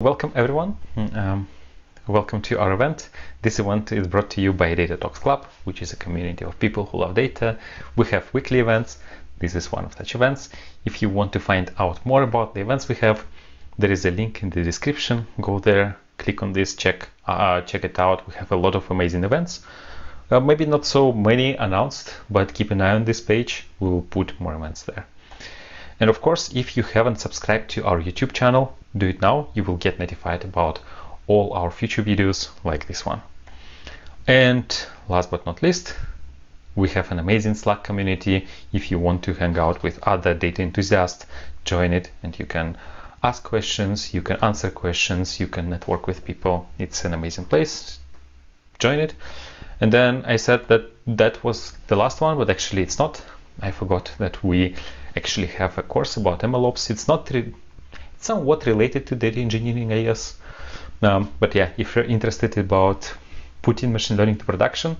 Welcome everyone. Um, welcome to our event. This event is brought to you by Data Talks Club, which is a community of people who love data. We have weekly events. This is one of such events. If you want to find out more about the events we have, there is a link in the description. Go there, click on this, check uh, check it out. We have a lot of amazing events. Uh, maybe not so many announced, but keep an eye on this page. We will put more events there. And of course, if you haven't subscribed to our YouTube channel, do it now. You will get notified about all our future videos like this one. And last but not least, we have an amazing Slack community. If you want to hang out with other data enthusiasts, join it and you can ask questions, you can answer questions, you can network with people. It's an amazing place. Join it. And then I said that that was the last one, but actually it's not. I forgot that we actually have a course about MLOps. It's not re- somewhat related to data engineering, I guess. Um, but yeah, if you're interested about putting machine learning to production,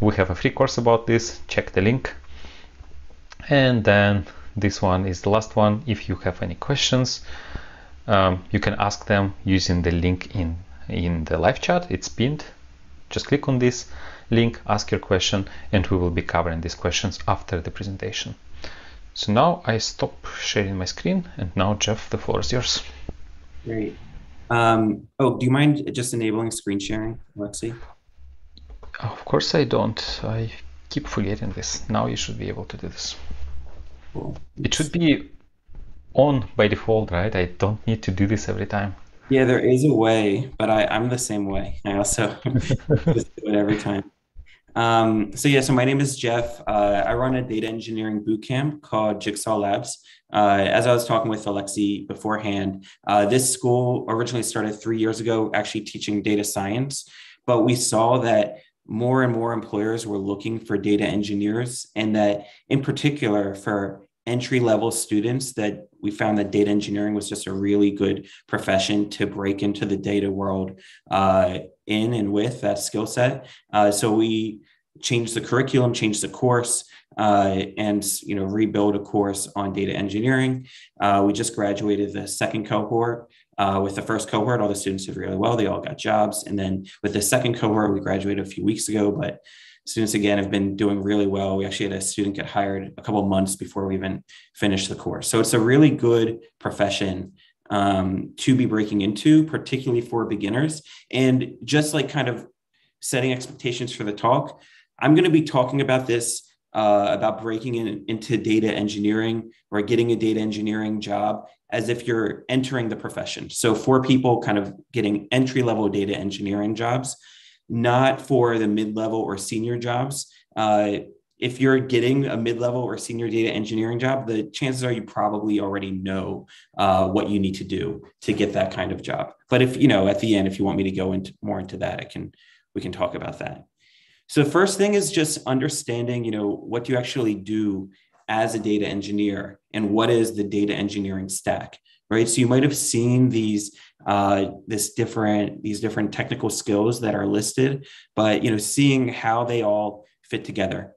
we have a free course about this. Check the link. And then this one is the last one. If you have any questions, um, you can ask them using the link in in the live chat. It's pinned. Just click on this link, ask your question, and we will be covering these questions after the presentation. So now I stop sharing my screen and now Jeff, the floor is yours. Great. Um, oh, do you mind just enabling screen sharing, Alexey? Of course I don't. I keep forgetting this. Now you should be able to do this. Cool. It should be on by default, right? I don't need to do this every time. Yeah, there is a way, but I, I'm the same way. I also just do it every time. Um, so yeah, so my name is Jeff. Uh, I run a data engineering bootcamp called Jigsaw Labs. Uh, as I was talking with Alexey beforehand, uh, this school originally started three years ago, actually teaching data science, but we saw that more and more employers were looking for data engineers, and that in particular for entry level students that we found that data engineering was just a really good profession to break into the data world uh, in and with that skill set. Uh, so we changed the curriculum, changed the course, uh, and you know rebuild a course on data engineering. Uh, we just graduated the second cohort. Uh, with the first cohort, all the students did really well. They all got jobs, and then with the second cohort, we graduated a few weeks ago, but students again have been doing really well. We actually had a student get hired a couple months before we even finished the course. So it's a really good profession um, to be breaking into, particularly for beginners. And just like kind of setting expectations for the talk, I'm going to be talking about this uh, about breaking in, into data engineering or getting a data engineering job as if you're entering the profession. So for people kind of getting entry level data engineering jobs, not for the mid level or senior jobs. Uh, if you're getting a mid level or senior data engineering job, the chances are you probably already know uh, what you need to do to get that kind of job. But if you know at the end, if you want me to go into more into that, I can we can talk about that. So the first thing is just understanding, you know, what do you actually do as a data engineer and what is the data engineering stack, right? So you might have seen these uh, this different these different technical skills that are listed, but you know, seeing how they all fit together.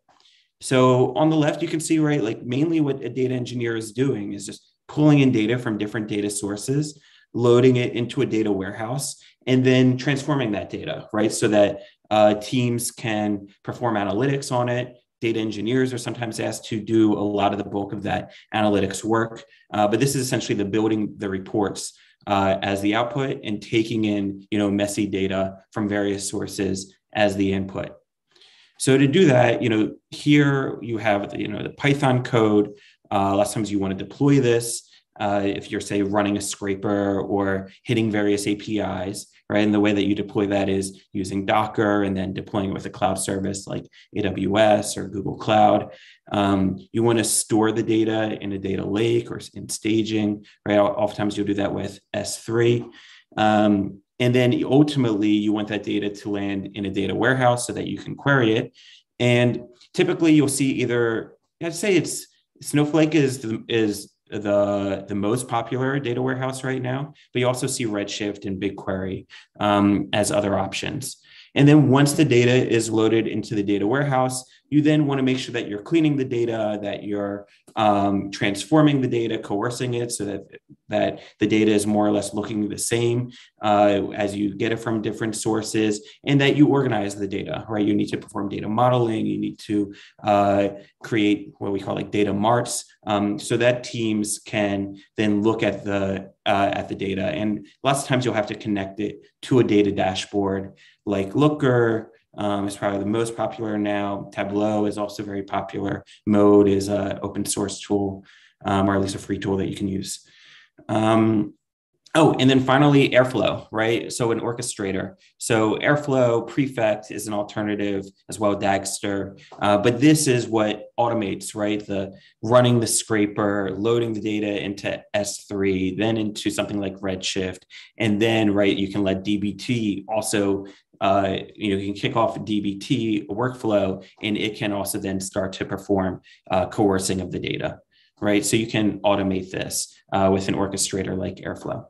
So on the left, you can see right, like mainly what a data engineer is doing is just pulling in data from different data sources, loading it into a data warehouse, and then transforming that data, right, so that uh, teams can perform analytics on it, data engineers are sometimes asked to do a lot of the bulk of that analytics work. Uh, but this is essentially the building the reports uh, as the output and taking in you know messy data from various sources as the input. So to do that, you know, here you have the, you know the Python code. Uh, lots of times you want to deploy this. Uh, if you're say running a scraper or hitting various APIs, right? And the way that you deploy that is using Docker and then deploying it with a cloud service like AWS or Google Cloud. Um, you want to store the data in a data lake or in staging, right? Oftentimes you'll do that with S3. Um, and then ultimately you want that data to land in a data warehouse so that you can query it. And typically you'll see either, I'd say it's Snowflake is, is the, the most popular data warehouse right now, but you also see Redshift and BigQuery um, as other options. And then once the data is loaded into the data warehouse, you then want to make sure that you're cleaning the data, that you're um, transforming the data, coercing it so that, that the data is more or less looking the same uh, as you get it from different sources, and that you organize the data, right? You need to perform data modeling, you need to uh, create what we call like data marts, um, so that teams can then look at the uh, at the data. And lots of times you'll have to connect it to a data dashboard like Looker um, is probably the most popular now. Tableau is also very popular. Mode is an open source tool, um, or at least a free tool that you can use. Um, oh, and then finally, Airflow, right? So an orchestrator. So Airflow Prefect is an alternative as well, Dagster. Uh, but this is what automates, right? The running the scraper, loading the data into S3, then into something like Redshift, and then right, you can let DBT also uh, you know, can kick off DBT workflow, and it can also then start to perform uh, coercing of the data, right? So you can automate this uh, with an orchestrator like Airflow,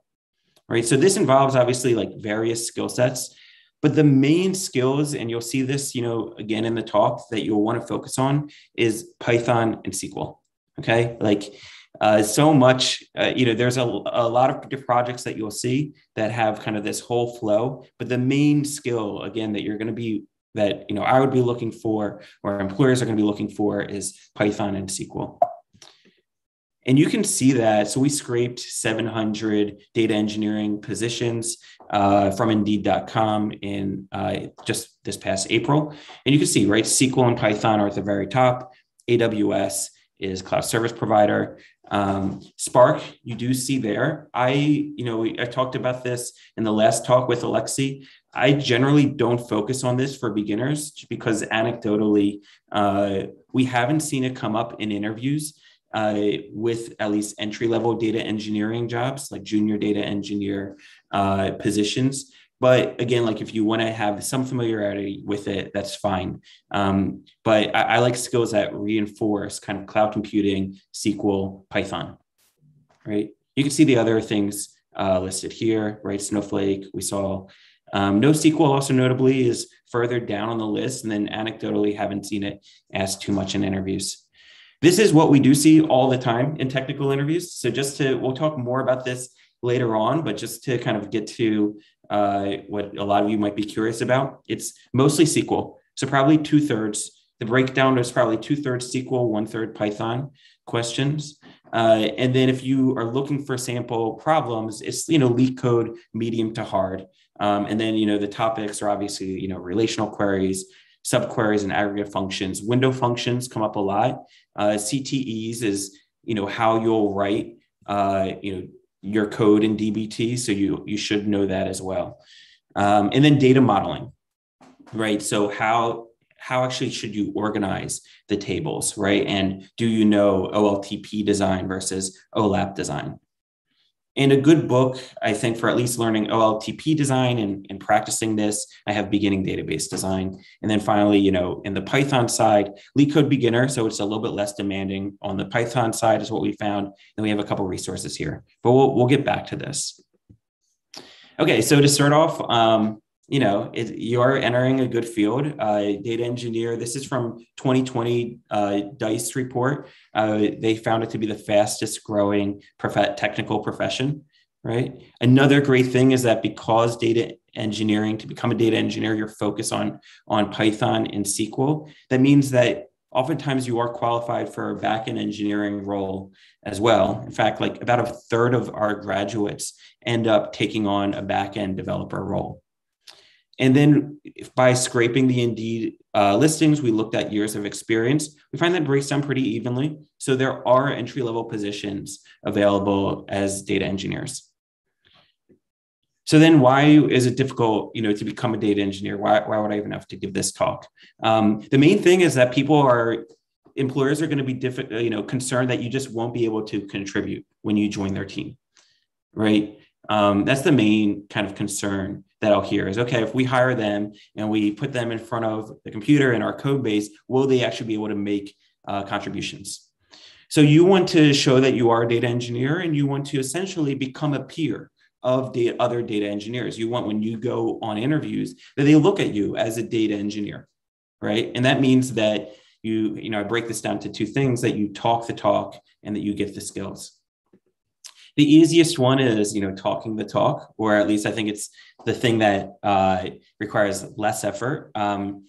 right? So this involves obviously like various skill sets, but the main skills, and you'll see this, you know, again in the talk that you'll want to focus on is Python and SQL. Okay, like uh, so much, uh, you know, there's a, a lot of projects that you'll see that have kind of this whole flow, but the main skill, again, that you're going to be, that, you know, I would be looking for, or employers are going to be looking for is Python and SQL. And you can see that. So we scraped 700 data engineering positions uh, from Indeed.com in uh, just this past April. And you can see, right, SQL and Python are at the very top. AWS is cloud service provider. Um, Spark, you do see there. I, you know, I talked about this in the last talk with Alexey. I generally don't focus on this for beginners because anecdotally, uh, we haven't seen it come up in interviews uh, with at least entry level data engineering jobs, like junior data engineer uh, positions. But again, like if you want to have some familiarity with it, that's fine. Um, but I, I, like skills that reinforce kind of cloud computing, SQL, Python, right? You can see the other things uh, listed here, right? Snowflake, we saw. Um, NoSQL also notably is further down on the list, and then anecdotally haven't seen it asked too much in interviews. This is what we do see all the time in technical interviews. So just to, we'll talk more about this later on, but just to kind of get to uh, what a lot of you might be curious about. It's mostly SQL. So probably two thirds. The breakdown is probably two thirds SQL, one third Python questions. Uh, and then if you are looking for sample problems, it's you know LeetCode medium to hard. Um, and then you know the topics are obviously you know relational queries, subqueries, and aggregate functions. Window functions come up a lot. Uh, CTEs is you know how you'll write uh, you know your code in DBT. So you, you should know that as well. Um, and then data modeling, right? So how, how actually should you organize the tables, right? And do you know OLTP design versus OLAP design? And a good book, I think, for at least learning OLTP design and, and practicing this, I have beginning database design. And then finally, you know, in the Python side, LeetCode beginner. So it's a little bit less demanding on the Python side is what we found. And we have a couple resources here, but we'll, we'll get back to this. Okay, so to start off, um, you know, it, you are entering a good field. Uh, data engineer. This is from 2020 uh, Dice report. Uh, they found it to be the fastest growing prof- technical profession. Right. Another great thing is that because data engineering to become a data engineer, you're focused on on Python and SQL. That means that oftentimes you are qualified for a backend engineering role as well. In fact, like about a third of our graduates end up taking on a backend developer role. And then by scraping the Indeed uh, listings, we looked at years of experience. We find that breaks down pretty evenly. So there are entry level positions available as data engineers. So then why is it difficult, you know, to become a data engineer? Why, why would I even have to give this talk? Um, the main thing is that people are, employers are going to be, diff- you know, concerned that you just won't be able to contribute when you join their team, right? Um, that's the main kind of concern that I'll hear is okay, if we hire them and we put them in front of the computer in our code base, will they actually be able to make uh, contributions? So you want to show that you are a data engineer and you want to essentially become a peer of data, other data engineers. You want when you go on interviews that they look at you as a data engineer, right? And that means that you, you know, I break this down to two things that you talk the talk and that you get the skills. The easiest one is, you know, talking the talk, or at least I think it's the thing that uh, requires less effort. Um,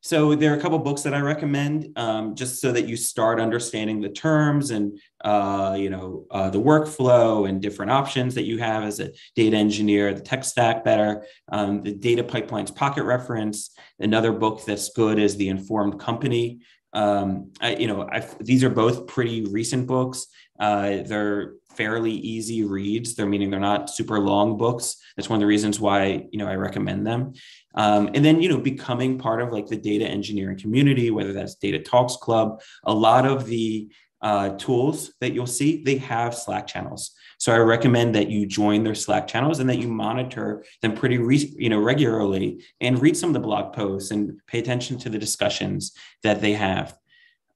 so there are a couple books that I recommend, um, just so that you start understanding the terms and uh, you know uh, the workflow and different options that you have as a data engineer, the tech stack better. Um, the Data Pipelines Pocket Reference. Another book that's good is The Informed Company. Um, I, you know, I've, these are both pretty recent books. Uh, they're fairly easy reads. They're meaning they're not super long books. That's one of the reasons why you know I recommend them. Um, and then you know becoming part of like the data engineering community, whether that's Data Talks Club. A lot of the uh, tools that you'll see they have Slack channels. So I recommend that you join their Slack channels and that you monitor them pretty re- you know regularly and read some of the blog posts and pay attention to the discussions that they have.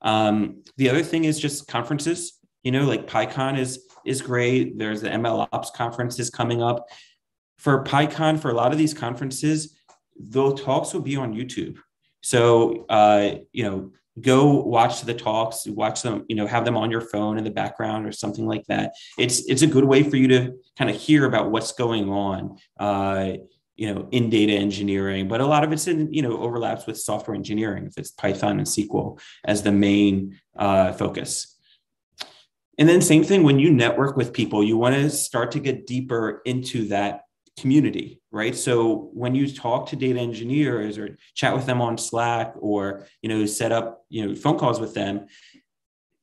Um, the other thing is just conferences. You know, like PyCon is is great. There's the ML Ops conferences coming up. For PyCon, for a lot of these conferences, those talks will be on YouTube. So, uh, you know, go watch the talks, watch them, you know, have them on your phone in the background or something like that. It's it's a good way for you to kind of hear about what's going on. Uh, you know, in data engineering, but a lot of it's in, you know, overlaps with software engineering if it's Python and SQL as the main uh, focus. And then same thing when you network with people, you want to start to get deeper into that community, right? So when you talk to data engineers or chat with them on Slack or you know set up you know phone calls with them,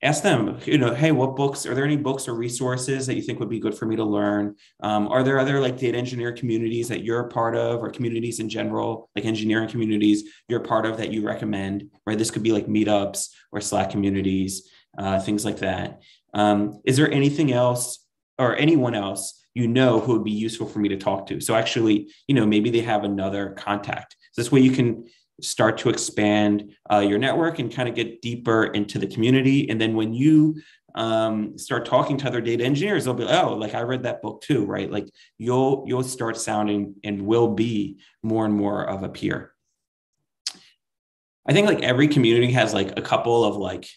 ask them you know hey what books are there any books or resources that you think would be good for me to learn? Um, are there other like data engineer communities that you're a part of or communities in general like engineering communities you're a part of that you recommend? Right? This could be like meetups or slack communities uh, things like that um, is there anything else or anyone else you know who would be useful for me to talk to? So actually, you know, maybe they have another contact. So this way you can start to expand uh, your network and kind of get deeper into the community. And then when you um, start talking to other data engineers, they'll be, like, oh, like I read that book too, right? Like you'll you'll start sounding and will be more and more of a peer. I think like every community has like a couple of like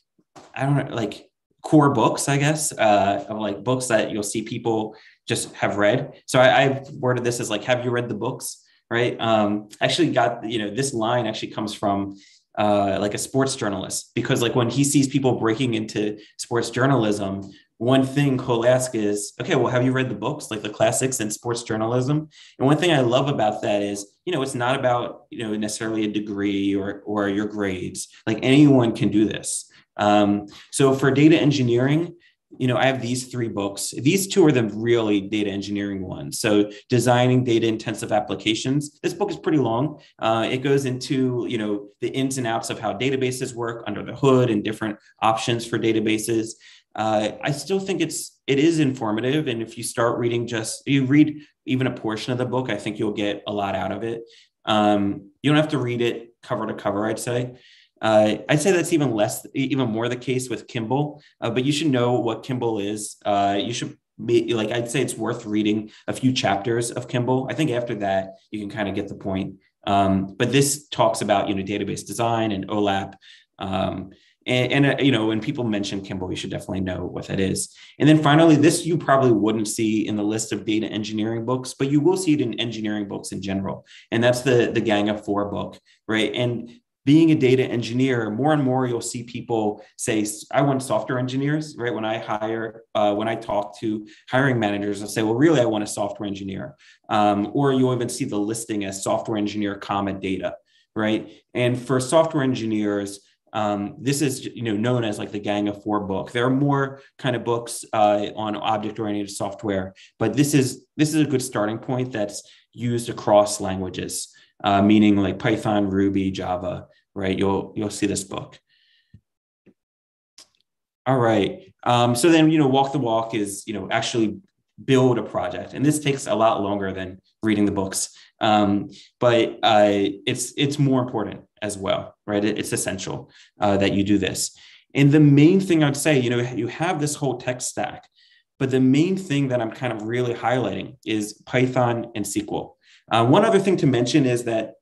I don't know, like core books, I guess, uh, of like books that you'll see people just have read. So I, have worded this as like, have you read the books? Right. Um, actually got, you know, this line actually comes from uh, like a sports journalist because like when he sees people breaking into sports journalism, one thing he'll ask is, okay, well, have you read the books, like the classics in sports journalism? And one thing I love about that is, you know, it's not about, you know, necessarily a degree or or your grades. Like anyone can do this. Um, so for data engineering, you know, I have these three books. These two are the really data engineering ones. So designing data intensive applications. This book is pretty long. Uh, it goes into, you know, the ins and outs of how databases work under the hood and different options for databases. Uh, I still think it's it is informative, and if you start reading just you read even a portion of the book, I think you'll get a lot out of it. Um, you don't have to read it cover to cover, I'd say. Uh, I'd say that's even less, even more the case with Kimball. Uh, but you should know what Kimball is. Uh, you should be like, I'd say it's worth reading a few chapters of Kimball. I think after that, you can kind of get the point. Um, but this talks about you know database design and OLAP. Um, and, and uh, you know when people mention Kimball, you should definitely know what that is. And then finally, this you probably wouldn't see in the list of data engineering books, but you will see it in engineering books in general. And that's the the Gang of Four book, right? And being a data engineer, more and more you'll see people say, I want software engineers, right? When I hire, uh, when I talk to hiring managers, I'll say, well, really, I want a software engineer. Um, or you'll even see the listing as software engineer, comma, data, right? And for software engineers, um, this is you know known as like the Gang of Four book. There are more kind of books uh, on object-oriented software, but this is this is a good starting point that's used across languages uh, meaning like Python, Ruby, Java, right? You'll you'll see this book. All right. Um, so then you know, walk the walk is you know actually build a project, and this takes a lot longer than reading the books, um, but uh, it's it's more important as well, right? It, it's essential uh, that you do this. And the main thing I'd say, you know, you have this whole tech stack, but the main thing that I'm kind of really highlighting is Python and SQL. Uh, one other thing to mention is that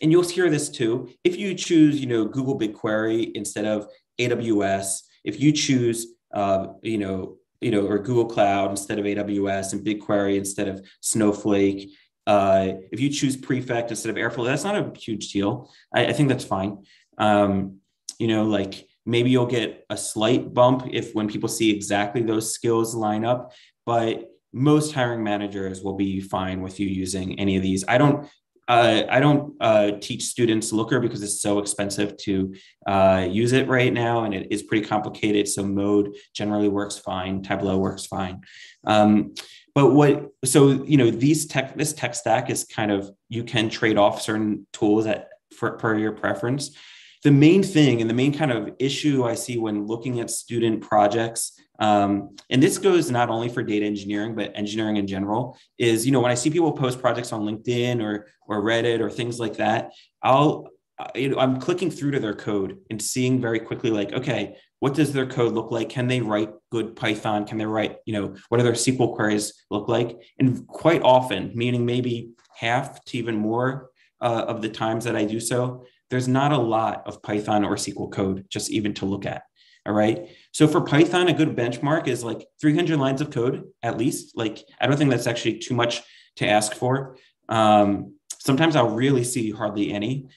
and you'll hear this too. If you choose, you know, Google BigQuery instead of AWS, if you choose, uh, you know, you know, or Google Cloud instead of AWS and BigQuery instead of Snowflake, uh, if you choose Prefect instead of Airflow, that's not a huge deal. I, I think that's fine. Um, you know, like maybe you'll get a slight bump if when people see exactly those skills line up, but most hiring managers will be fine with you using any of these. I don't uh, I don't uh, teach students Looker because it's so expensive to uh, use it right now, and it is pretty complicated. So Mode generally works fine. Tableau works fine. Um, but what? So you know, these tech, this tech stack is kind of you can trade off certain tools at for per your preference. The main thing and the main kind of issue I see when looking at student projects um, and this goes not only for data engineering but engineering in general is you know when i see people post projects on linkedin or or reddit or things like that i'll you know, i'm clicking through to their code and seeing very quickly like okay what does their code look like? Can they write good python? Can they write you know what do their sql queries look like? And quite often meaning maybe half to even more uh, of the times that i do so there's not a lot of python or sql code just even to look at all right. So for Python, a good benchmark is like 300 lines of code at least. Like, I don't think that's actually too much to ask for. Um, sometimes I'll really see hardly any.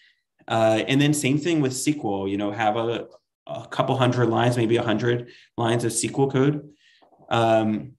Uh, and then same thing with SQL, you know, have a, a couple hundred lines, maybe a hundred lines of SQL code. Um,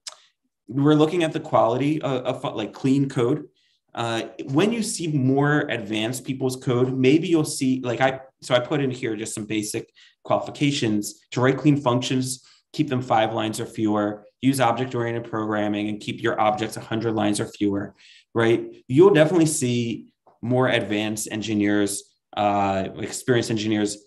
we're looking at the quality of, of like clean code. Uh, when you see more advanced people's code, maybe you'll see like I so I put in here just some basic qualifications to write clean functions, keep them five lines or fewer, use object oriented programming, and keep your objects 100 lines or fewer, right? You'll definitely see more advanced engineers, uh, experienced engineers,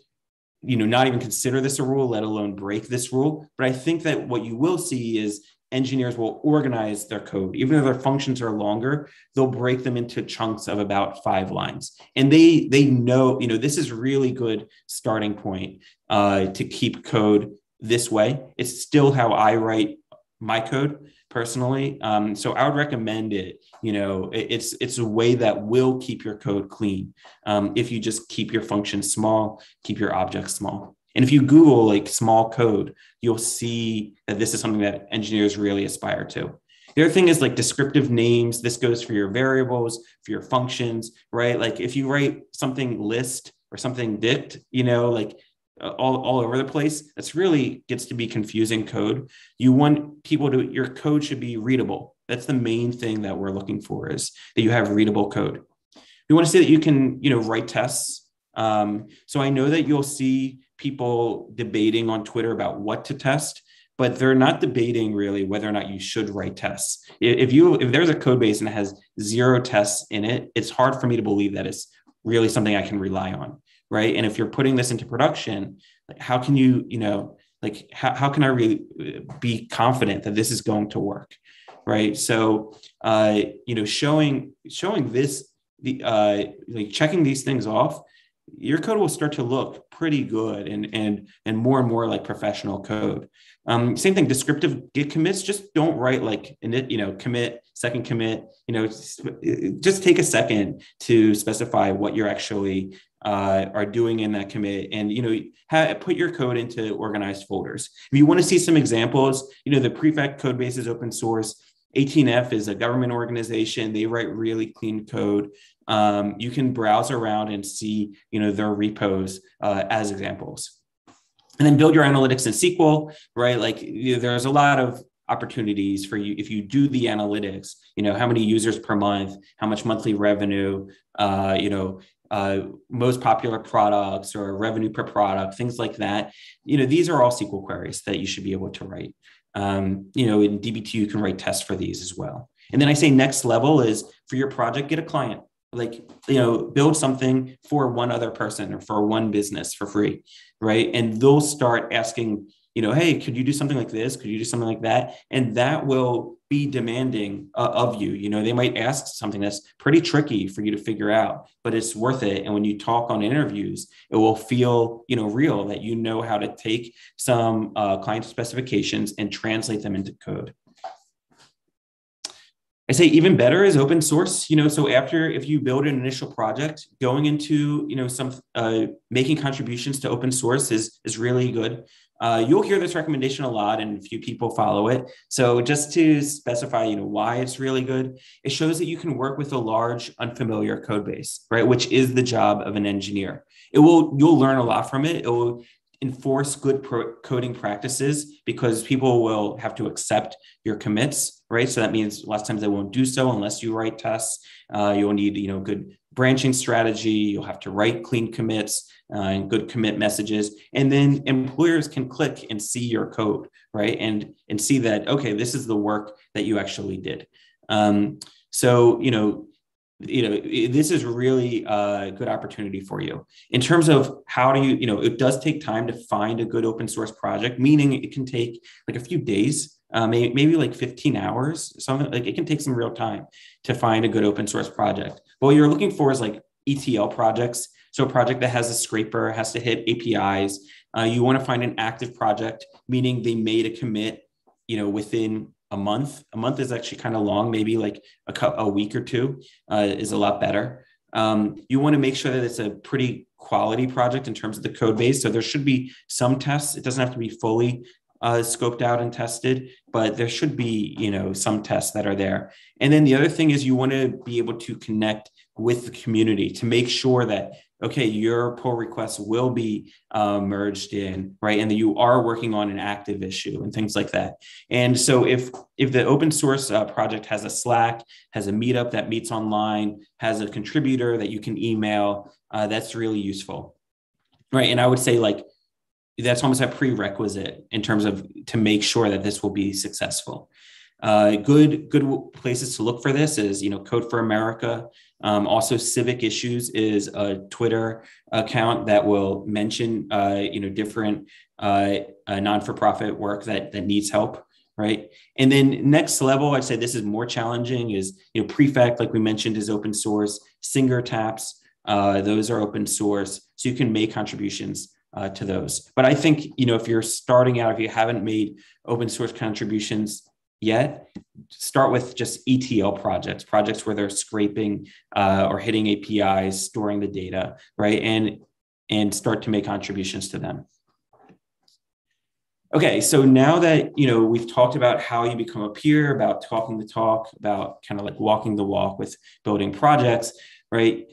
you know, not even consider this a rule, let alone break this rule. But I think that what you will see is engineers will organize their code. Even though their functions are longer they'll break them into chunks of about five lines. And they they know you know this is really good starting point uh, to keep code this way. It's still how i write my code personally. Um, so i would recommend it you know it, it's it's a way that will keep your code clean. Um, if you just keep your functions small keep your objects small and if you Google like small code, you'll see that this is something that engineers really aspire to. The other thing is like descriptive names. This goes for your variables, for your functions, right? Like if you write something list or something dict, you know, like uh, all, all over the place, that's really gets to be confusing code. You want people to, your code should be readable. That's the main thing that we're looking for is that you have readable code. We want to see that you can, you know, write tests. Um, so I know that you'll see people debating on Twitter about what to test, but they're not debating really whether or not you should write tests. If you if there's a code base and it has zero tests in it, it's hard for me to believe that it's really something I can rely on, right? And if you're putting this into production, like how can you, you know, like how, how can I really be confident that this is going to work, right? So, uh, you know, showing showing this the uh, like checking these things off your code will start to look pretty good and and and more and more like professional code. Um, same thing, descriptive git commits. Just don't write like init, you know, commit, second commit. You know, just take a second to specify what you're actually uh, are doing in that commit, and you know, ha- put your code into organized folders. If you want to see some examples, you know, the Prefect code base is open source. 18F is a government organization. They write really clean code um, you can browse around and see you know their repos uh, as examples. And then build your analytics in sql right? Like you know, there's a lot of opportunities for you if you do the analytics you know how many users per month how much monthly revenue uh, you know uh, most popular products or revenue per product things like that. You know these are all sql queries that you should be able to write. Um, you know in dbt you can write tests for these as well. And then i say next level is for your project get a client like you know build something for one other person or for one business for free right? And they'll start asking you know hey could you do something like this? Could you do something like that? And that will be demanding uh, of you. You know they might ask something that's pretty tricky for you to figure out but it's worth it. And when you talk on interviews it will feel you know real that you know how to take some uh, client specifications and translate them into code I say even better is open source. You know, so after if you build an initial project, going into you know some uh, making contributions to open source is is really good. Uh, you'll hear this recommendation a lot, and a few people follow it. So just to specify, you know, why it's really good, it shows that you can work with a large, unfamiliar code base, right? Which is the job of an engineer. It will you'll learn a lot from it. It will enforce good pro- coding practices because people will have to accept your commits, right? So that means lots of times they won't do so unless you write tests. Uh, you'll need, you know, good branching strategy. You'll have to write clean commits uh, and good commit messages, and then employers can click and see your code, right? And and see that okay, this is the work that you actually did. Um, so you know you know this is really a good opportunity for you in terms of how do you you know it does take time to find a good open source project meaning it can take like a few days uh, maybe, maybe like 15 hours something like it can take some real time to find a good open source project but what you're looking for is like etl projects so a project that has a scraper has to hit apis uh, you want to find an active project meaning they made a commit you know within a month. A month is actually kind of long, maybe like a, a week or two uh, is a lot better. Um, you want to make sure that it's a pretty quality project in terms of the code base. So there should be some tests. It doesn't have to be fully uh, scoped out and tested, but there should be, you know, some tests that are there. And then the other thing is you want to be able to connect with the community to make sure that okay, your pull requests will be uh, merged in, right? And that you are working on an active issue and things like that. And so if if the open source uh, project has a Slack, has a meetup that meets online, has a contributor that you can email, uh, that's really useful, right? And I would say like that's almost a prerequisite in terms of to make sure that this will be successful. Uh, good good places to look for this is you know Code for America. Um, also, Civic Issues is a Twitter account that will mention uh, you know different uh, non for profit work that that needs help. Right, and then next level, I'd say this is more challenging. Is you know Prefect, like we mentioned, is open source. Singer Taps, uh, those are open source, so you can make contributions. Uh, to those. But I think, you know, if you're starting out, if you haven't made open source contributions yet, start with just ETL projects, projects where they're scraping uh, or hitting APIs, storing the data, right? And and start to make contributions to them. Okay, so now that you know we've talked about how you become a peer, about talking the talk, about kind of like walking the walk with building projects, right?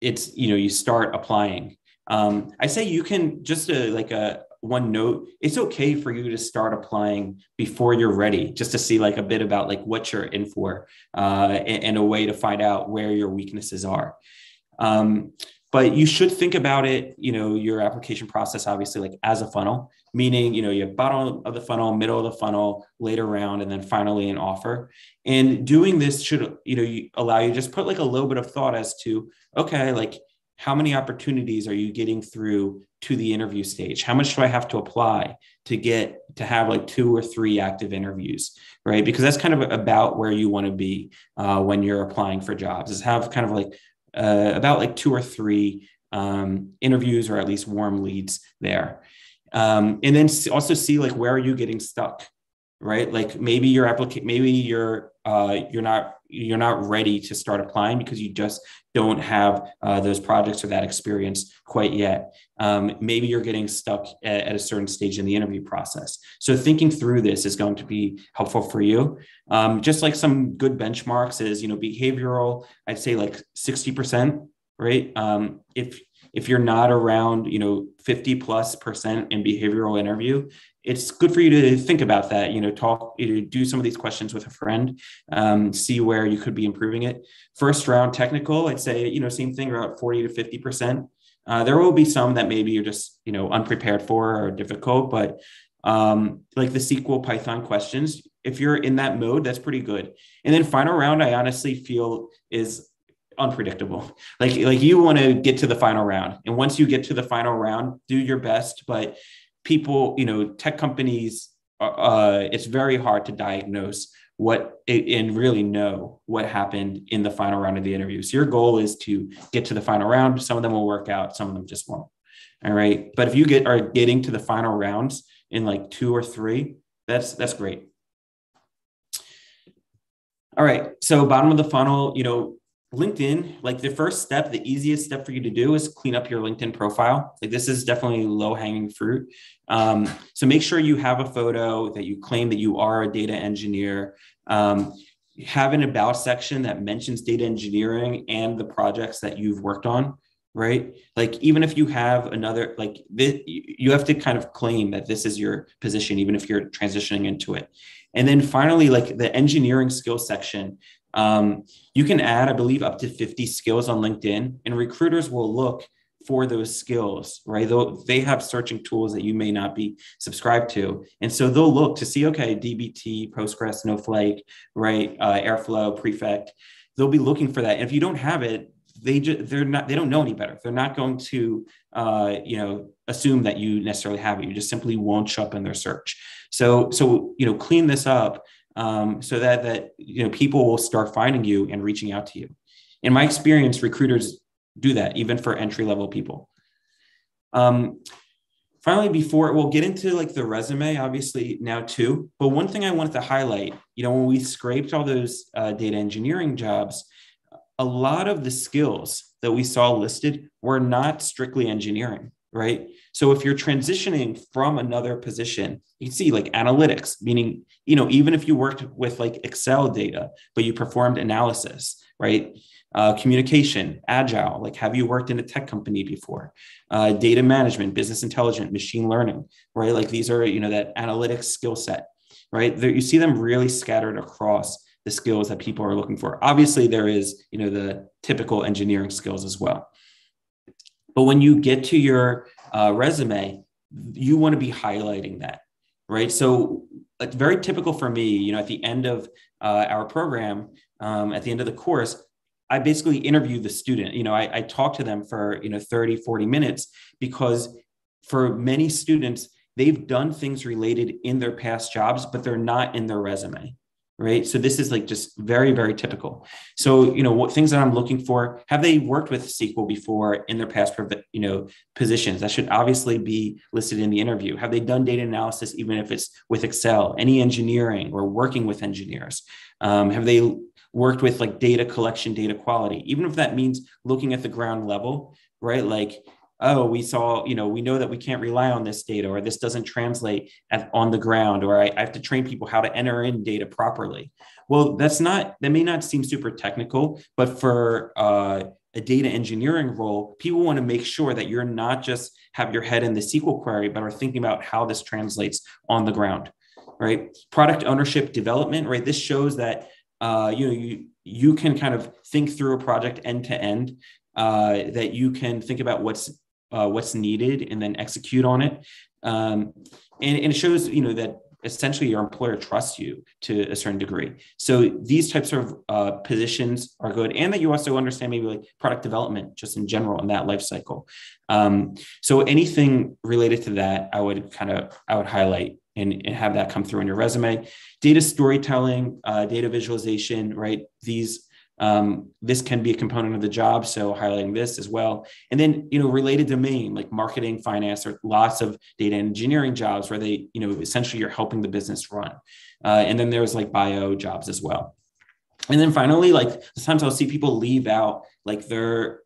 It's you know you start applying. Um, I say you can just a, like a one note it's okay for you to start applying before you're ready just to see like a bit about like what you're in for uh, and, and, a way to find out where your weaknesses are. Um, but you should think about it you know your application process obviously like as a funnel meaning you know you have bottom of the funnel middle of the funnel later round and then finally an offer. And doing this should you know allow you just put like a little bit of thought as to okay like how many opportunities are you getting through to the interview stage? How much do i have to apply to get to have like two or three active interviews right? Because that's kind of about where you want to be uh, when you're applying for jobs is have kind of like uh, about like two or three um, interviews or at least warm leads there. Um, and then also see like where are you getting stuck right? Like maybe your application maybe you're uh, you're not you're not ready to start applying because you just don't have uh, those projects or that experience quite yet. Um, maybe you're getting stuck at, at, a certain stage in the interview process. So thinking through this is going to be helpful for you. Um, just like some good benchmarks is, you know, behavioral, I'd say like 60%, right? Um, if if you're not around, you know, 50 plus percent in behavioral interview, it's good for you to think about that you know talk you know, do some of these questions with a friend um, see where you could be improving it. First round technical i'd say you know same thing about 40 to 50 percent. Uh, there will be some that maybe you're just you know unprepared for or difficult but um, like the sql python questions if you're in that mode that's pretty good. And then final round i honestly feel is unpredictable like like you want to get to the final round and once you get to the final round do your best but people, you know, tech companies, uh, uh, it's very hard to diagnose what and really know what happened in the final round of the interview. So your goal is to get to the final round. Some of them will work out, some of them just won't. All right. But if you get are getting to the final rounds in like two or three, that's that's great. All right. So bottom of the funnel, you know, LinkedIn, like the first step, the easiest step for you to do is clean up your LinkedIn profile. Like this is definitely low hanging fruit. Um, so make sure you have a photo that you claim that you are a data engineer. Um, have an about section that mentions data engineering and the projects that you've worked on right like even if you have another like this, you have to kind of claim that this is your position even if you're transitioning into it and then finally like the engineering skill section um, you can add i believe up to 50 skills on linkedin and recruiters will look for those skills right? They'll, they have searching tools that you may not be subscribed to. And so they'll look to see okay dbt postgres snowflake right uh, airflow prefect. They'll be looking for that. And if you don't have it they just they're not they don't know any better. They're not going to uh, you know assume that you necessarily have it. You just simply won't show up in their search. So so you know clean this up um, so that that you know people will start finding you and reaching out to you in my experience recruiters do that even for entry level people um, finally before we'll get into like the resume obviously now too but one thing i wanted to highlight you know when we scraped all those uh, data engineering jobs a lot of the skills that we saw listed were not strictly engineering, right? So if you're transitioning from another position, you see like analytics, meaning, you know, even if you worked with like Excel data, but you performed analysis, right? Uh, communication, agile, like have you worked in a tech company before? Uh, data management, business intelligence, machine learning, right? Like these are, you know, that analytics skill set, right? There, you see them really scattered across the skills that people are looking for. Obviously, there is, you know, the typical engineering skills as well. But when you get to your uh, resume, you want to be highlighting that, right? So it's very typical for me, you know, at the end of uh, our program, um, at the end of the course, I basically interview the student. You know, I, I talk to them for, you know, 30, 40 minutes because for many students, they've done things related in their past jobs, but they're not in their resume right? So this is like just very very typical. So you know what things that i'm looking for have they worked with sql before in their past you know positions? That should obviously be listed in the interview. Have they done data analysis even if it's with excel? Any engineering or working with engineers? Um, have they worked with like data collection data quality? Even if that means looking at the ground level right? Like oh, we saw, you know, we know that we can't rely on this data or this doesn't translate at, on the ground or I, I have to train people how to enter in data properly. Well, that's not, that may not seem super technical, but for uh, a data engineering role, people want to make sure that you're not just have your head in the SQL query, but are thinking about how this translates on the ground, right? Product ownership development, right? This shows that uh, you know you you can kind of think through a project end to end. Uh, that you can think about what's uh, what's needed and then execute on it. Um, and, and it shows, you know, that essentially your employer trusts you to a certain degree. So these types of uh, positions are good, and that you also understand maybe like product development just in general in that life cycle. Um, so anything related to that, I would kind of I would highlight and, and, have that come through in your resume. Data storytelling, uh, data visualization, right? These um, this can be a component of the job, so highlighting this as well. And then, you know, related domain like marketing, finance, or lots of data engineering jobs where they, you know, essentially you're helping the business run. Uh, and then there's like bio jobs as well. And then finally, like sometimes I'll see people leave out like their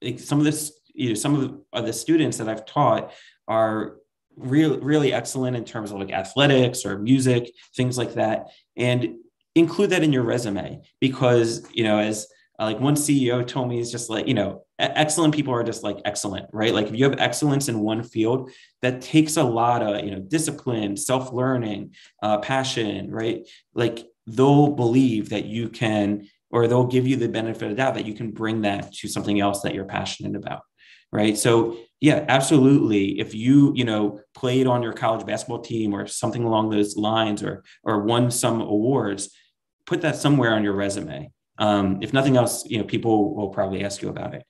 like some of this, you know, some of the, of the students that I've taught are really really excellent in terms of like athletics or music, things like that. And include that in your resume because you know as uh, like one ceo told me is just like you know excellent people are just like excellent right? Like if you have excellence in one field that takes a lot of you know discipline self-learning uh, passion right? Like they'll believe that you can or they'll give you the benefit of doubt that you can bring that to something else that you're passionate about right? So yeah absolutely. If you you know played on your college basketball team or something along those lines or or won some awards put that somewhere on your resume. Um, if nothing else, you know, people will probably ask you about it.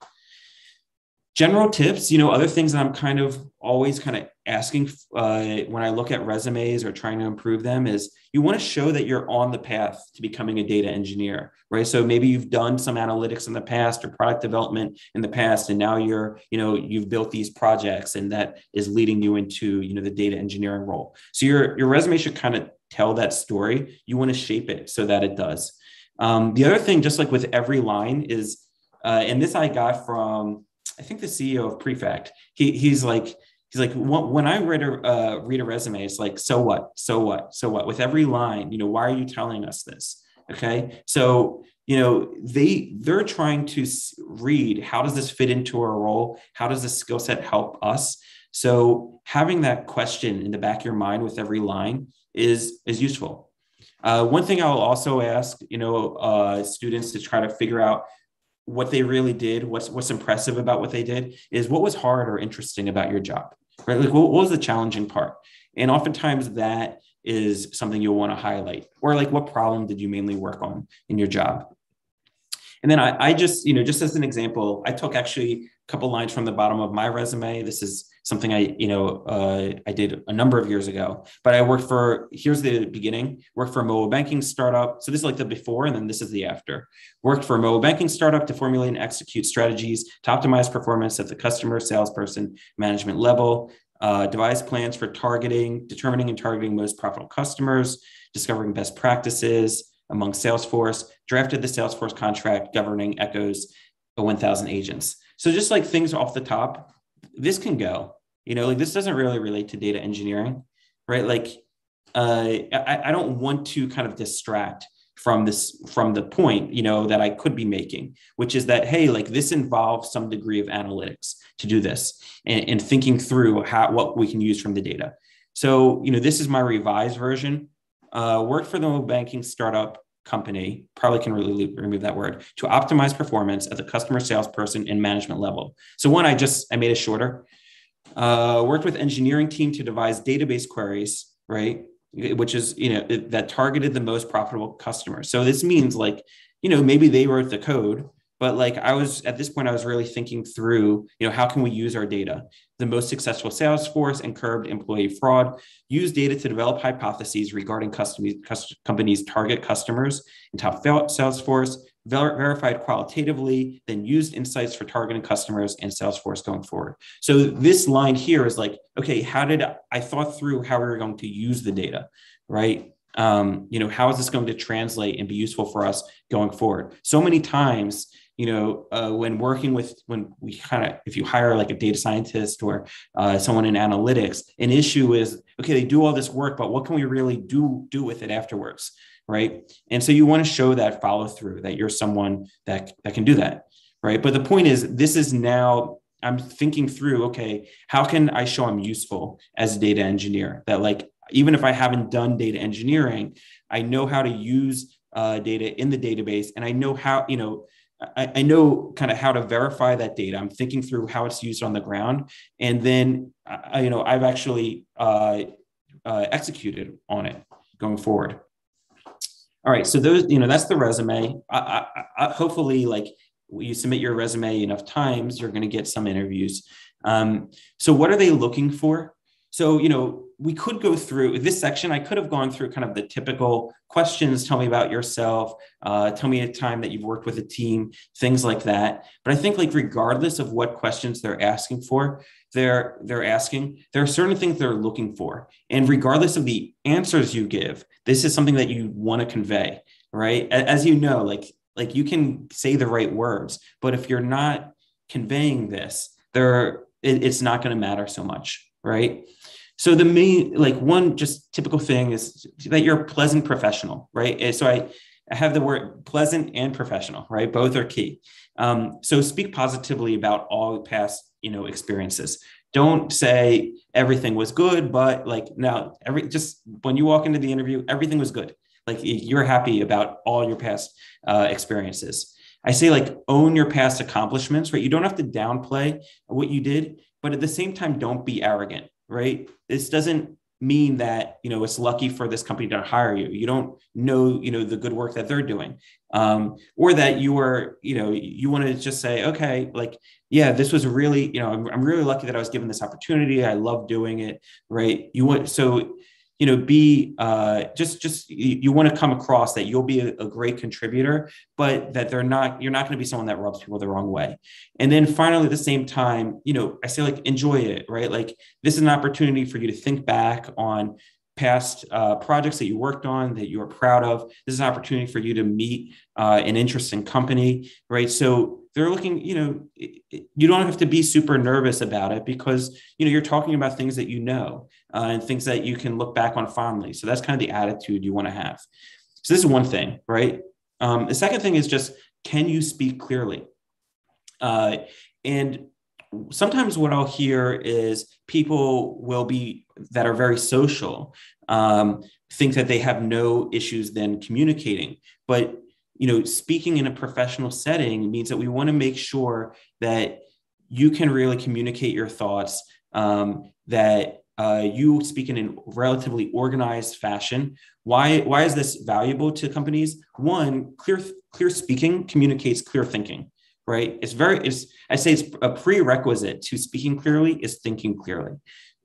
General tips, you know, other things that I'm kind of always kind of asking uh, when I look at resumes or trying to improve them is you want to show that you're on the path to becoming a data engineer, right? So maybe you've done some analytics in the past or product development in the past, and now you're, you know, you've built these projects, and that is leading you into, you know, the data engineering role. So your your resume should kind of tell that story, you want to shape it so that it does. Um, the other thing, just like with every line, is, uh, and this I got from, I think the CEO of Prefect. He, he's like, he's like, when I read a uh, read a resume, it's like, so what, so what, so what. With every line, you know, why are you telling us this? Okay, so you know they they're trying to read how does this fit into our role? How does this skill set help us? So having that question in the back of your mind with every line is is useful. Uh, one thing I'll also ask, you know, uh, students to try to figure out what they really did, what's what's impressive about what they did, is what was hard or interesting about your job, right? Like what, what was the challenging part? And oftentimes that is something you'll want to highlight, or like what problem did you mainly work on in your job? And then I, I just, you know, just as an example, I took actually a couple lines from the bottom of my resume. This is something I, you know, uh, I did a number of years ago. But I worked for here's the beginning. Worked for a mobile banking startup. So this is like the before, and then this is the after. Worked for a mobile banking startup to formulate and execute strategies to optimize performance at the customer, salesperson, management level. Uh, devise plans for targeting, determining and targeting most profitable customers, discovering best practices among Salesforce, drafted the Salesforce contract governing Echo's 1,000 agents. So just like things off the top, this can go. You know, like this doesn't really relate to data engineering, right? Like, uh, I, I don't want to kind of distract from this from the point you know that i could be making which is that hey like this involves some degree of analytics to do this and, and, thinking through how what we can use from the data so you know this is my revised version uh, worked for the banking startup company probably can really remove that word to optimize performance at the customer salesperson and management level so one i just i made it shorter uh, worked with engineering team to devise database queries, right? Which is, you know, that targeted the most profitable customers. So this means like, you know, maybe they wrote the code, but like I was at this point, I was really thinking through, you know, how can we use our data? The most successful sales force and curbed employee fraud. Use data to develop hypotheses regarding companies' target customers and top Salesforce ver- verified qualitatively, then used insights for targeting customers and Salesforce going forward. So this line here is like, okay, how did I, I thought through how we were going to use the data, right? Um, you know, how is this going to translate and be useful for us going forward? So many times, you know, uh, when working with, when we kind of, if you hire like a data scientist or uh, someone in analytics, an issue is, okay, they do all this work, but what can we really do do with it afterwards? right? And so you want to show that follow through that you're someone that that can do that, right? But the point is, this is now I'm thinking through, okay, how can I show I'm useful as a data engineer? That like even if I haven't done data engineering, I know how to use uh, data in the database, and I know how you know. I, I know kind of how to verify that data. I'm thinking through how it's used on the ground, and then I, you know I've actually uh, uh, executed on it going forward. All right, so those, you know, that's the resume. I, I, hopefully, like you submit your resume enough times, you're going to get some interviews. Um, so, what are they looking for? So, you know, we could go through this section. I could have gone through kind of the typical questions. Tell me about yourself. Uh, tell me a time that you've worked with a team, things like that. But I think, like, regardless of what questions they're asking for, they're they're asking there are certain things they're looking for and regardless of the answers you give this is something that you want to convey right as you know like like you can say the right words but if you're not conveying this there it, it's not going to matter so much right so the main like one just typical thing is that you're a pleasant professional right so i I have the word pleasant and professional, right? Both are key. Um, so speak positively about all past, you know, experiences. Don't say everything was good, but like now, every just when you walk into the interview, everything was good. Like you're happy about all your past uh, experiences. I say like own your past accomplishments, right? You don't have to downplay what you did, but at the same time, don't be arrogant, right? This doesn't mean that you know it's lucky for this company to hire you. You don't know you know the good work that they're doing um, or that you are you know you want to just say okay like yeah this was really you know I'm, I'm really lucky that i was given this opportunity. I love doing it right? You want so you know be uh, just just you, you want to come across that you'll be a, a, great contributor but that they're not you're not going to be someone that rubs people the wrong way and then finally at the same time you know i say like enjoy it right like this is an opportunity for you to think back on past uh, projects that you worked on that you are proud of. This is an opportunity for you to meet uh, an interesting company, right? So they're looking, you know, you don't have to be super nervous about it because, you know, you're talking about things that you know uh, and things that you can look back on fondly. So that's kind of the attitude you want to have. So this is one thing, right? Um, the second thing is just, can you speak clearly? Uh, and sometimes what I'll hear is people will be that are very social um, think that they have no issues then communicating. But you know, speaking in a professional setting means that we want to make sure that you can really communicate your thoughts, um, that uh, you speak in a relatively organized fashion. Why, why is this valuable to companies? One, clear, clear speaking communicates clear thinking right? It's very, it's, I say it's a prerequisite to speaking clearly is thinking clearly,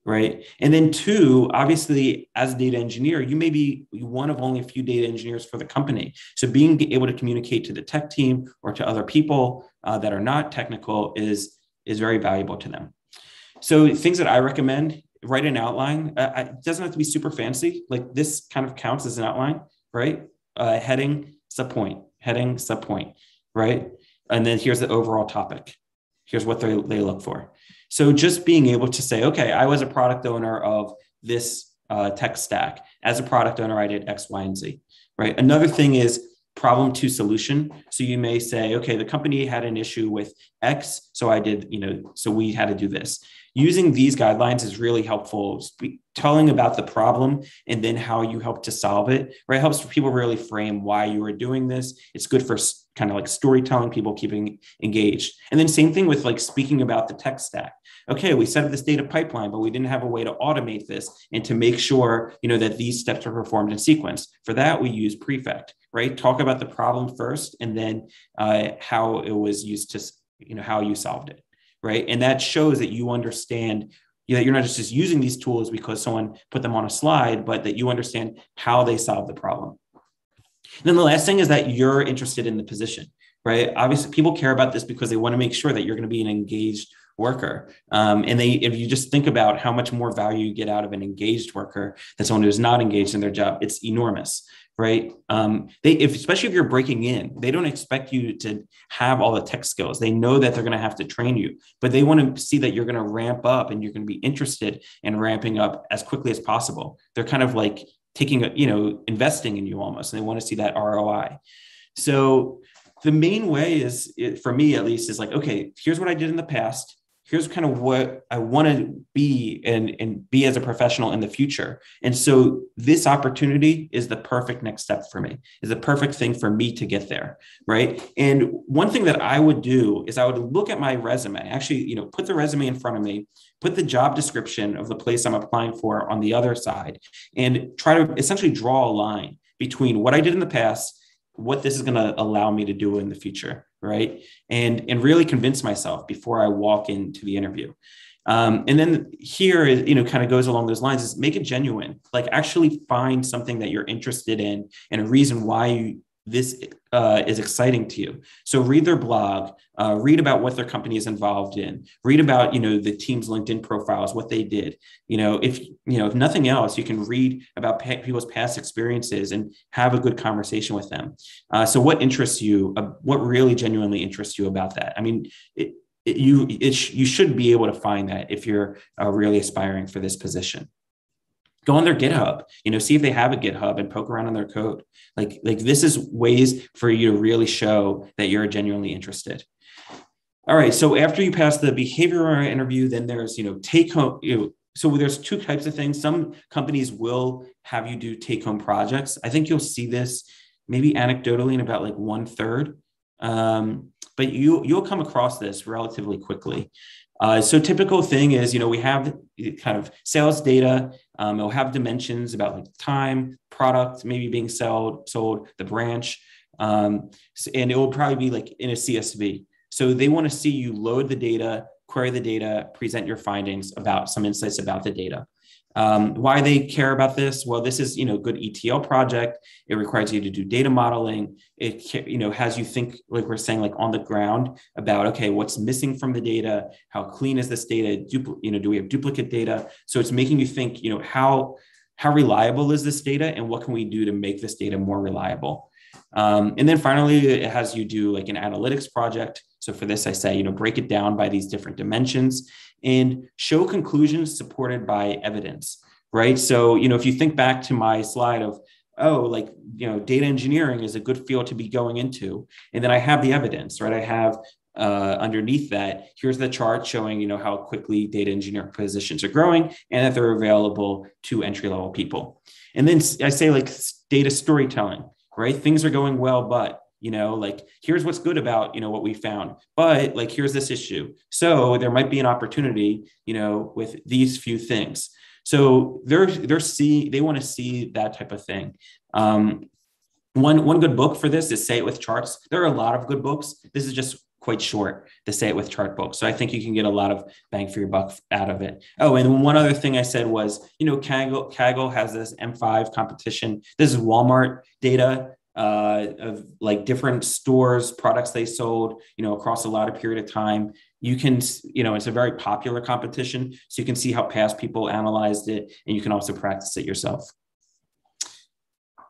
right? And then two, obviously, as a data engineer, you may be one of only a few data engineers for the company. So being able to communicate to the tech team or to other people uh, that are not technical is is very valuable to them. So things that I recommend: write an outline. Uh, it doesn't have to be super fancy. Like this kind of counts as an outline, right? Uh, heading, subpoint, heading, subpoint, right? And then here's the overall topic. Here's what they, they look for. So just being able to say, okay, I was a product owner of this uh, tech stack. As a product owner, I did X, Y, and Z, right? Another thing is problem to solution. So you may say, okay, the company had an issue with X, so I did, you know, so we had to do this. Using these guidelines is really helpful. telling about the problem and then how you help to solve it, right? Helps people really frame why you are doing this. It's good for kind of like storytelling, people keeping engaged. And then same thing with like speaking about the tech stack. Okay, we set up this data pipeline, but we didn't have a way to automate this and to make sure, you know, that these steps are performed in sequence. For that, we use Prefect, right? Talk about the problem first and then uh, how it was used to, you know, how you solved it, right? And that shows that you understand that you're not just, just using these tools because someone put them on a slide, but that you understand how they solve the problem. And then the last thing is that you're interested in the position, right? Obviously, people care about this because they want to make sure that you're going to be an engaged worker. Um, and they, if you just think about how much more value you get out of an engaged worker than someone who's not engaged in their job, it's enormous, right? Um, they, if especially if you're breaking in, they don't expect you to have all the tech skills. They know that they're going to have to train you, but they want to see that you're going to ramp up and you're going to be interested in ramping up as quickly as possible. They're kind of like taking a, you know investing in you almost and they want to see that roi so the main way is for me at least is like okay here's what i did in the past here's kind of what I want to be and, and be as a professional in the future. And so this opportunity is the perfect next step for me, is the perfect thing for me to get there. Right. And one thing that I would do is I would look at my resume, actually, you know, put the resume in front of me, put the job description of the place I'm applying for on the other side, and try to essentially draw a line between what I did in the past what this is going to allow me to do in the future right? And and really convince myself before i walk into the interview. Um, and then here is you know kind of goes along those lines is make it genuine. Like actually find something that you're interested in and a reason why you, this uh, is exciting to you. So read their blog, uh, read about what their company is involved in, read about you know the team's LinkedIn profiles, what they did. You know, if you know if nothing else, you can read about pa- people's past experiences and have a good conversation with them. Uh, so what interests you? Uh, what really genuinely interests you about that? I mean, it, it, you it sh- you should be able to find that if you're uh, really aspiring for this position go on their github you know see if they have a github and poke around on their code. Like like this is ways for you to really show that you're genuinely interested. All right so after you pass the behavioral interview then there's you know take home you know so there's two types of things. Some companies will have you do take home projects. I think you'll see this maybe anecdotally in about like one third. Um, but you you'll come across this relatively quickly. Uh, so typical thing is, you know, we have kind of sales data. Um, it'll have dimensions about like time, product, maybe being sold, sold, the branch, um, and it will probably be like in a CSV. So they want to see you load the data, query the data, present your findings about some insights about the data. Um, why they care about this? Well, this is you know good ETL project. It requires you to do data modeling. It you know has you think like we're saying like on the ground about okay what's missing from the data? How clean is this data? Dupl- you know do we have duplicate data? So it's making you think you know how how reliable is this data and what can we do to make this data more reliable? Um, and then finally, it has you do like an analytics project. So for this, I say, you know, break it down by these different dimensions and show conclusions supported by evidence, right? So, you know, if you think back to my slide of, oh, like, you know, data engineering is a good field to be going into. And then I have the evidence, right? I have uh, underneath that, here's the chart showing, you know, how quickly data engineering positions are growing and that they're available to entry level people. And then I say like data storytelling, right? Things are going well, but you know like here's what's good about you know what we found. But like here's this issue. So there might be an opportunity you know with these few things. So they're they're see they want to see that type of thing. Um, one one good book for this is say it with charts. There are a lot of good books. This is just quite short the say it with chart book. So i think you can get a lot of bang for your buck out of it. Oh and one other thing i said was you know kaggle kaggle has this m5 competition. This is walmart data uh, of like different stores, products they sold, you know, across a lot of period of time. You can, you know, it's a very popular competition. So you can see how past people analyzed it and you can also practice it yourself.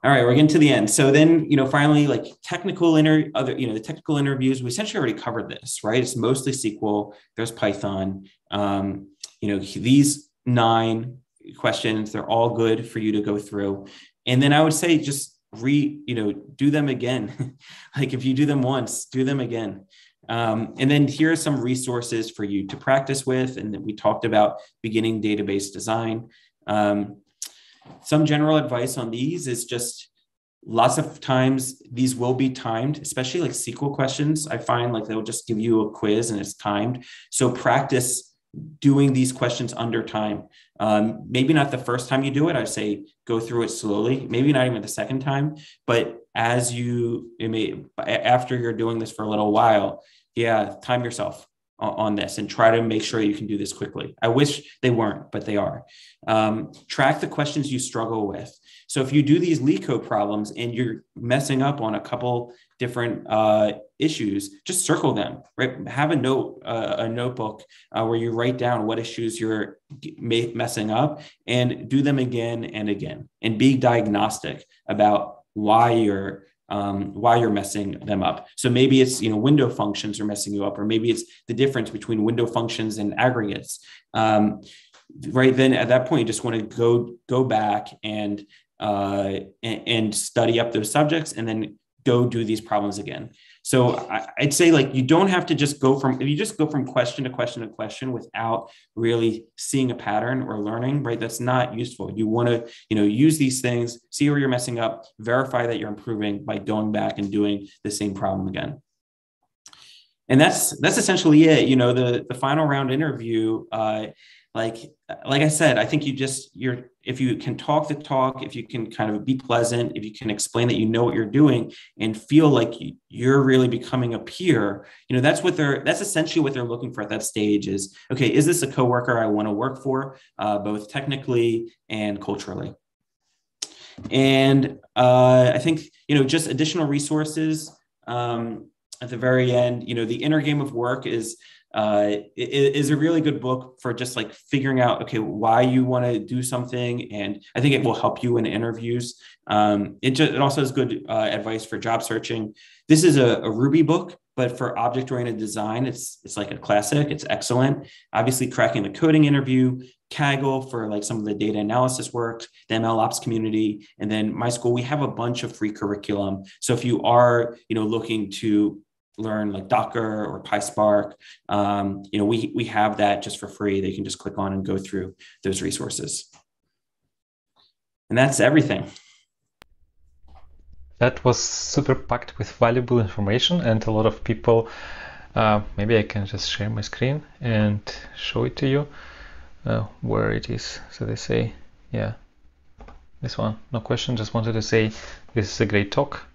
All right, we're getting to the end. So then, you know, finally, like technical inter other, you know, the technical interviews, we essentially already covered this, right? It's mostly SQL, there's Python. Um, you know, these nine questions, they're all good for you to go through. And then I would say just re you know do them again. Like if you do them once do them again. Um, and then here are some resources for you to practice with and we talked about beginning database design. Um, some general advice on these is just lots of times these will be timed especially like sql questions. I find like they'll just give you a quiz and it's timed. So practice doing these questions under time. Um, maybe not the first time you do it. I'd say go through it slowly. Maybe not even the second time, but as you, it may, after you're doing this for a little while, yeah, time yourself on this and try to make sure you can do this quickly. I wish they weren't, but they are. Um, track the questions you struggle with. So if you do these LeetCode problems and you're messing up on a couple different uh, issues, just circle them. Right, have a note, uh, a notebook uh, where you write down what issues you're messing up, and do them again and again, and be diagnostic about why you're um, why you're messing them up. So maybe it's you know window functions are messing you up, or maybe it's the difference between window functions and aggregates. Um, right then, at that point, you just want to go go back and uh, and, and study up those subjects, and then go do these problems again. So I, would say like you don't have to just go from if you just go from question to question to question without really seeing a pattern or learning, right? That's not useful. You want to, you know, use these things, see where you're messing up, verify that you're improving by going back and doing the same problem again. And that's that's essentially it. You know, the the final round interview, uh, like like i said i think you just you're if you can talk the talk if you can kind of be pleasant if you can explain that you know what you're doing and feel like you're really becoming a peer you know that's what they're that's essentially what they're looking for at that stage is okay is this a coworker i want to work for uh, both technically and culturally? And uh, i think you know just additional resources um, at the very end you know the inner game of work is uh, is a really good book for just like figuring out okay why you want to do something and i think it will help you in interviews. Um, it, just, it also has good uh, advice for job searching. This is a, a ruby book but for object oriented design it's it's like a classic. It's excellent. Obviously cracking the coding interview kaggle for like some of the data analysis work the ml ops community and then my school we have a bunch of free curriculum. So if you are you know looking to learn like Docker or PySpark, um, you know, we, we have that just for free. They can just click on and go through those resources. And that's everything. That was super packed with valuable information and a lot of people, uh, maybe I can just share my screen and show it to you uh, where it is. So they say, yeah, this one, no question, just wanted to say this is a great talk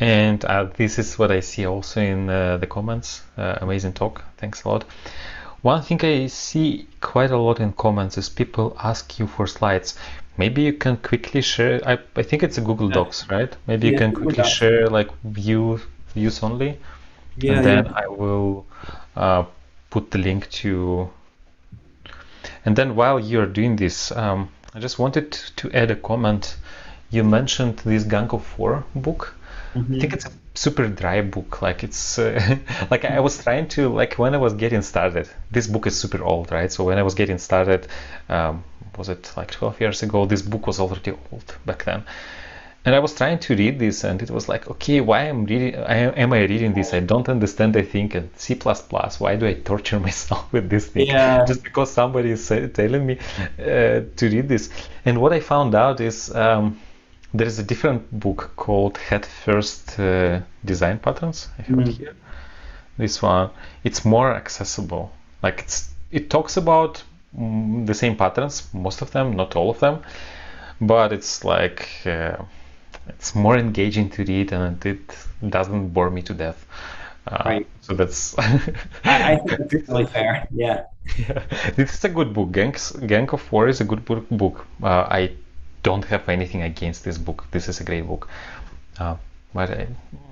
and uh, this is what I see also in uh, the comments. Uh, amazing talk. Thanks a lot. One thing I see quite a lot in comments is people ask you for slides. Maybe you can quickly share. I, I think it's a Google Docs, right? Maybe yeah, you can quickly share like view views only, yeah, and then yeah. I will uh, put the link to. And then while you're doing this, um, I just wanted to add a comment. You mentioned this Gang of Four book. Mm-hmm. I think it's a super dry book. Like it's uh, like I was trying to like when I was getting started. This book is super old, right? So when I was getting started, um, was it like 12 years ago? This book was already old back then and I was trying to read this, and it was like, okay, why am reading? am I reading this? I don't understand. I think and C++. Why do I torture myself with this thing? Yeah. Just because somebody is telling me uh, to read this. And what I found out is um, there is a different book called Head First uh, Design Patterns. I have mm. it here. This one, it's more accessible. Like it's it talks about mm, the same patterns, most of them, not all of them, but it's like. Uh, it's more engaging to read and it doesn't bore me to death. Uh, right. So that's. I, I, think it's really fair. Yeah. yeah. This is a good book. Gangs, Gang of Four is a good book. book. Uh, I don't have anything against this book. This is a great book. Uh, but I,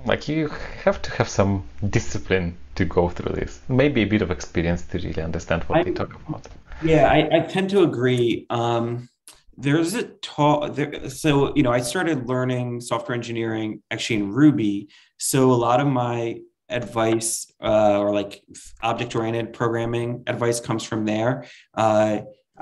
like you have to have some discipline to go through this. Maybe a bit of experience to really understand what I, they talk about. Yeah, I, I tend to agree. Um, there's a talk there so you know i started learning software engineering actually in ruby so a lot of my advice uh, or like object oriented programming advice comes from there uh,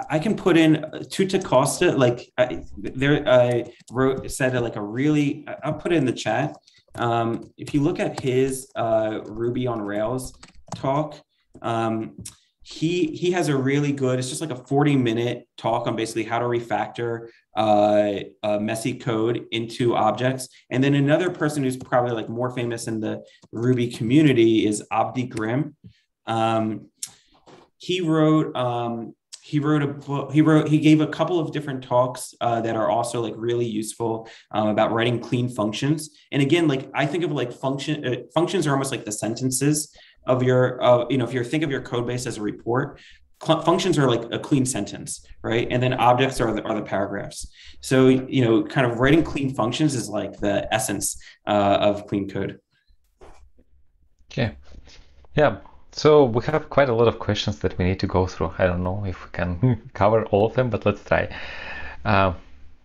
i can put in Tuta Costa like I, there i wrote said like a really i'll put it in the chat. Um, if you look at his uh, ruby on rails talk um, he he has a really good it's just like a 40 minute talk on basically how to refactor uh, uh, messy code into objects. And then another person who's probably like more famous in the ruby community is Avdi Grimm. Um, he wrote um, he wrote a book he wrote he gave a couple of different talks uh, that are also like really useful um, about writing clean functions and again like i think of like function uh, functions are almost like the sentences of your, uh, you know, if you think of your code base as a report, functions are like a clean sentence, right? And then objects are the, are the paragraphs. So, you know, kind of writing clean functions is like the essence uh, of clean code. Okay. Yeah. So we have quite a lot of questions that we need to go through. I don't know if we can cover all of them, but let's try. Uh,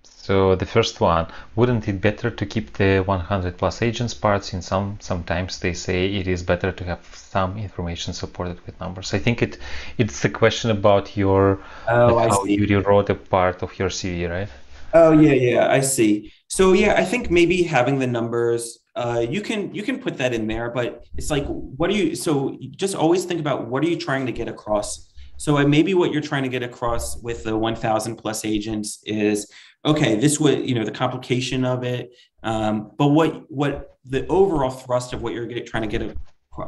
so the first one, wouldn't it better to keep the 100 plus agents parts? In some sometimes they say it is better to have some information supported with numbers. I think it it's a question about your oh, like how you rewrote a part of your CV, right? Oh yeah, yeah, I see. So yeah, I think maybe having the numbers, uh, you can you can put that in there, but it's like, what do you? So just always think about what are you trying to get across. So uh, maybe what you're trying to get across with the 1,000 plus agents is okay, this would, you know, the complication of it. Um, but what what the overall thrust of what you're get, trying to get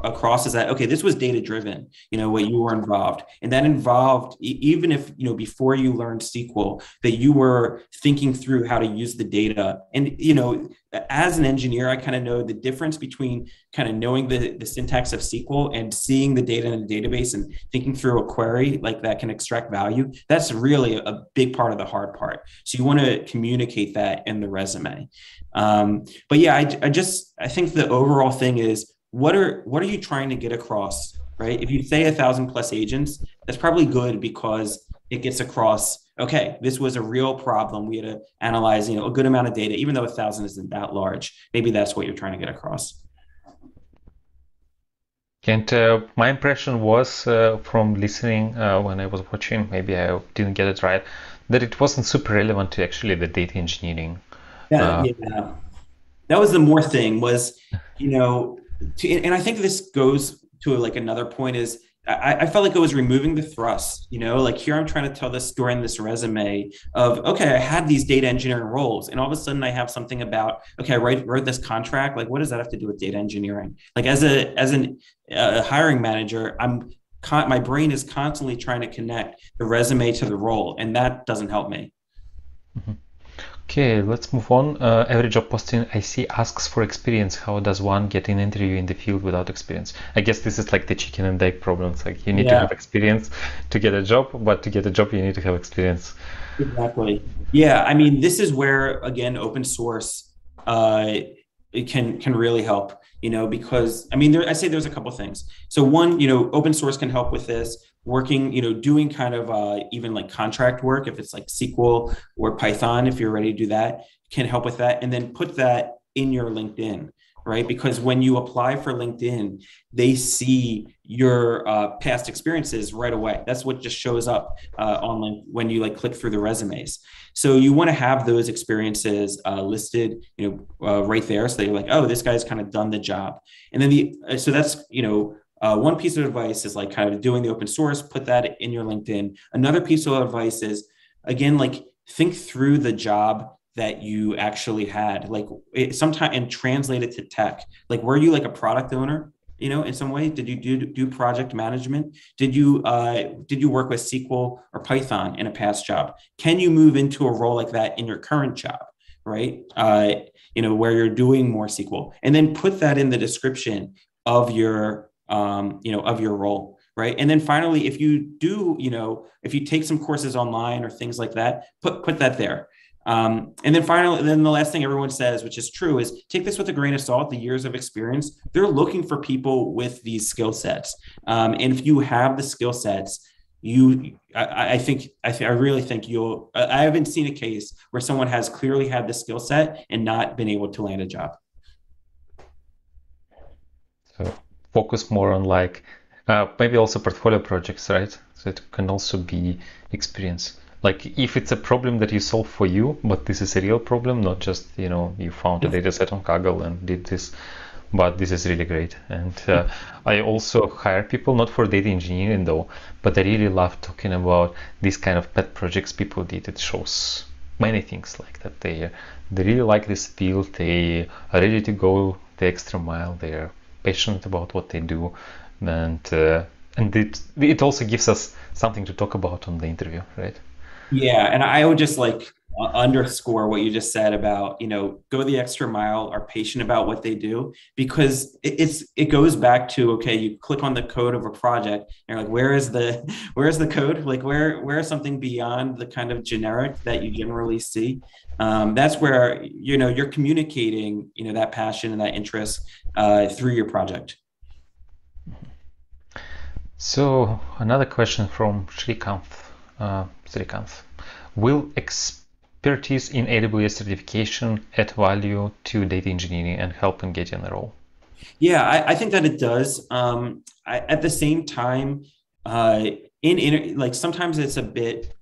across is that okay this was data driven you know what you were involved. And that involved even if you know before you learned sql that you were thinking through how to use the data. And you know as an engineer i kind of know the difference between kind of knowing the, the syntax of sql and seeing the data in the database and thinking through a query like that can extract value. That's really a big part of the hard part. So you want to communicate that in the resume. Um, but yeah I, I just i think the overall thing is what are what are you trying to get across right if you say a thousand plus agents that's probably good because it gets across okay this was a real problem we had to analyze you know a good amount of data even though a thousand isn't that large maybe that's what you're trying to get across and uh, my impression was uh, from listening uh, when I was watching, maybe I didn't get it right, that it wasn't super relevant to actually the data engineering. Yeah, uh, yeah. that was the more thing was, you know, to, and I think this goes to like another point is I, I, felt like it was removing the thrust, you know, like here I'm trying to tell this story in this resume of, okay, I had these data engineering roles and all of a sudden I have something about, okay, I write, wrote this contract. Like, what does that have to do with data engineering? Like as a, as an, a hiring manager, I'm, con- my brain is constantly trying to connect the resume to the role and that doesn't help me. Mm-hmm. Okay, let's move on. Uh, every job posting I see asks for experience. How does one get an interview in the field without experience? I guess this is like the chicken and egg problem. It's like you need yeah. to have experience to get a job, but to get a job, you need to have experience. Exactly. Yeah. I mean, this is where, again, open source uh, it can can really help you know because i mean there, i say there's a couple things so one you know open source can help with this working you know doing kind of uh, even like contract work if it's like sql or python if you're ready to do that can help with that and then put that in your linkedin right? Because when you apply for LinkedIn, they see your uh, past experiences right away. That's what just shows up uh, online when you like click through the resumes. So you want to have those experiences uh, listed, you know, uh, right there, so that you're like, oh, this guy's kind of done the job. And then the uh, so that's you know. Uh, one piece of advice is like kind of doing the open source, put that in your LinkedIn. Another piece of advice is again, like think through the job that you actually had. Like it, sometime and translate it to tech. Like were you like a product owner you know in some way? Did you do do project management? Did you uh, did you work with sql or python in a past job? Can you move into a role like that in your current job right? Uh, you know where you're doing more sql and then put that in the description of your um, you know of your role right and then finally if you do you know if you take some courses online or things like that put put that there um, and then finally, then the last thing everyone says, which is true, is take this with a grain of salt. The years of experience, they're looking for people with these skill sets. Um, and if you have the skill sets, you, I, I think, I, th- I really think you'll. I haven't seen a case where someone has clearly had the skill set and not been able to land a job. So focus more on like uh, maybe also portfolio projects, right? So it can also be experience. Like if it's a problem that you solve for you but this is a real problem not just you know you found a data set on kaggle and did this but this is really great. And uh, i also hire people not for data engineering though but i really love talking about these kind of pet projects people did. It shows many things like that. They they really like this field. They are ready to go the extra mile. They're passionate about what they do and uh, and it it also gives us something to talk about on the interview right? Yeah, and I would just like underscore what you just said about you know go the extra mile are patient about what they do because it's it goes back to okay you click on the code of a project and you're like where is the where is the code? Like where where is something beyond the kind of generic that you generally see? Um, that's where you know you're communicating you know that passion and that interest uh, through your project. So another question from Srikanth uh, Srikanth. Will expertise in AWS certification add value to data engineering and help in getting a role? Yeah, I, I think that it does. Um, I, at the same time, uh, in, in like sometimes it's a bit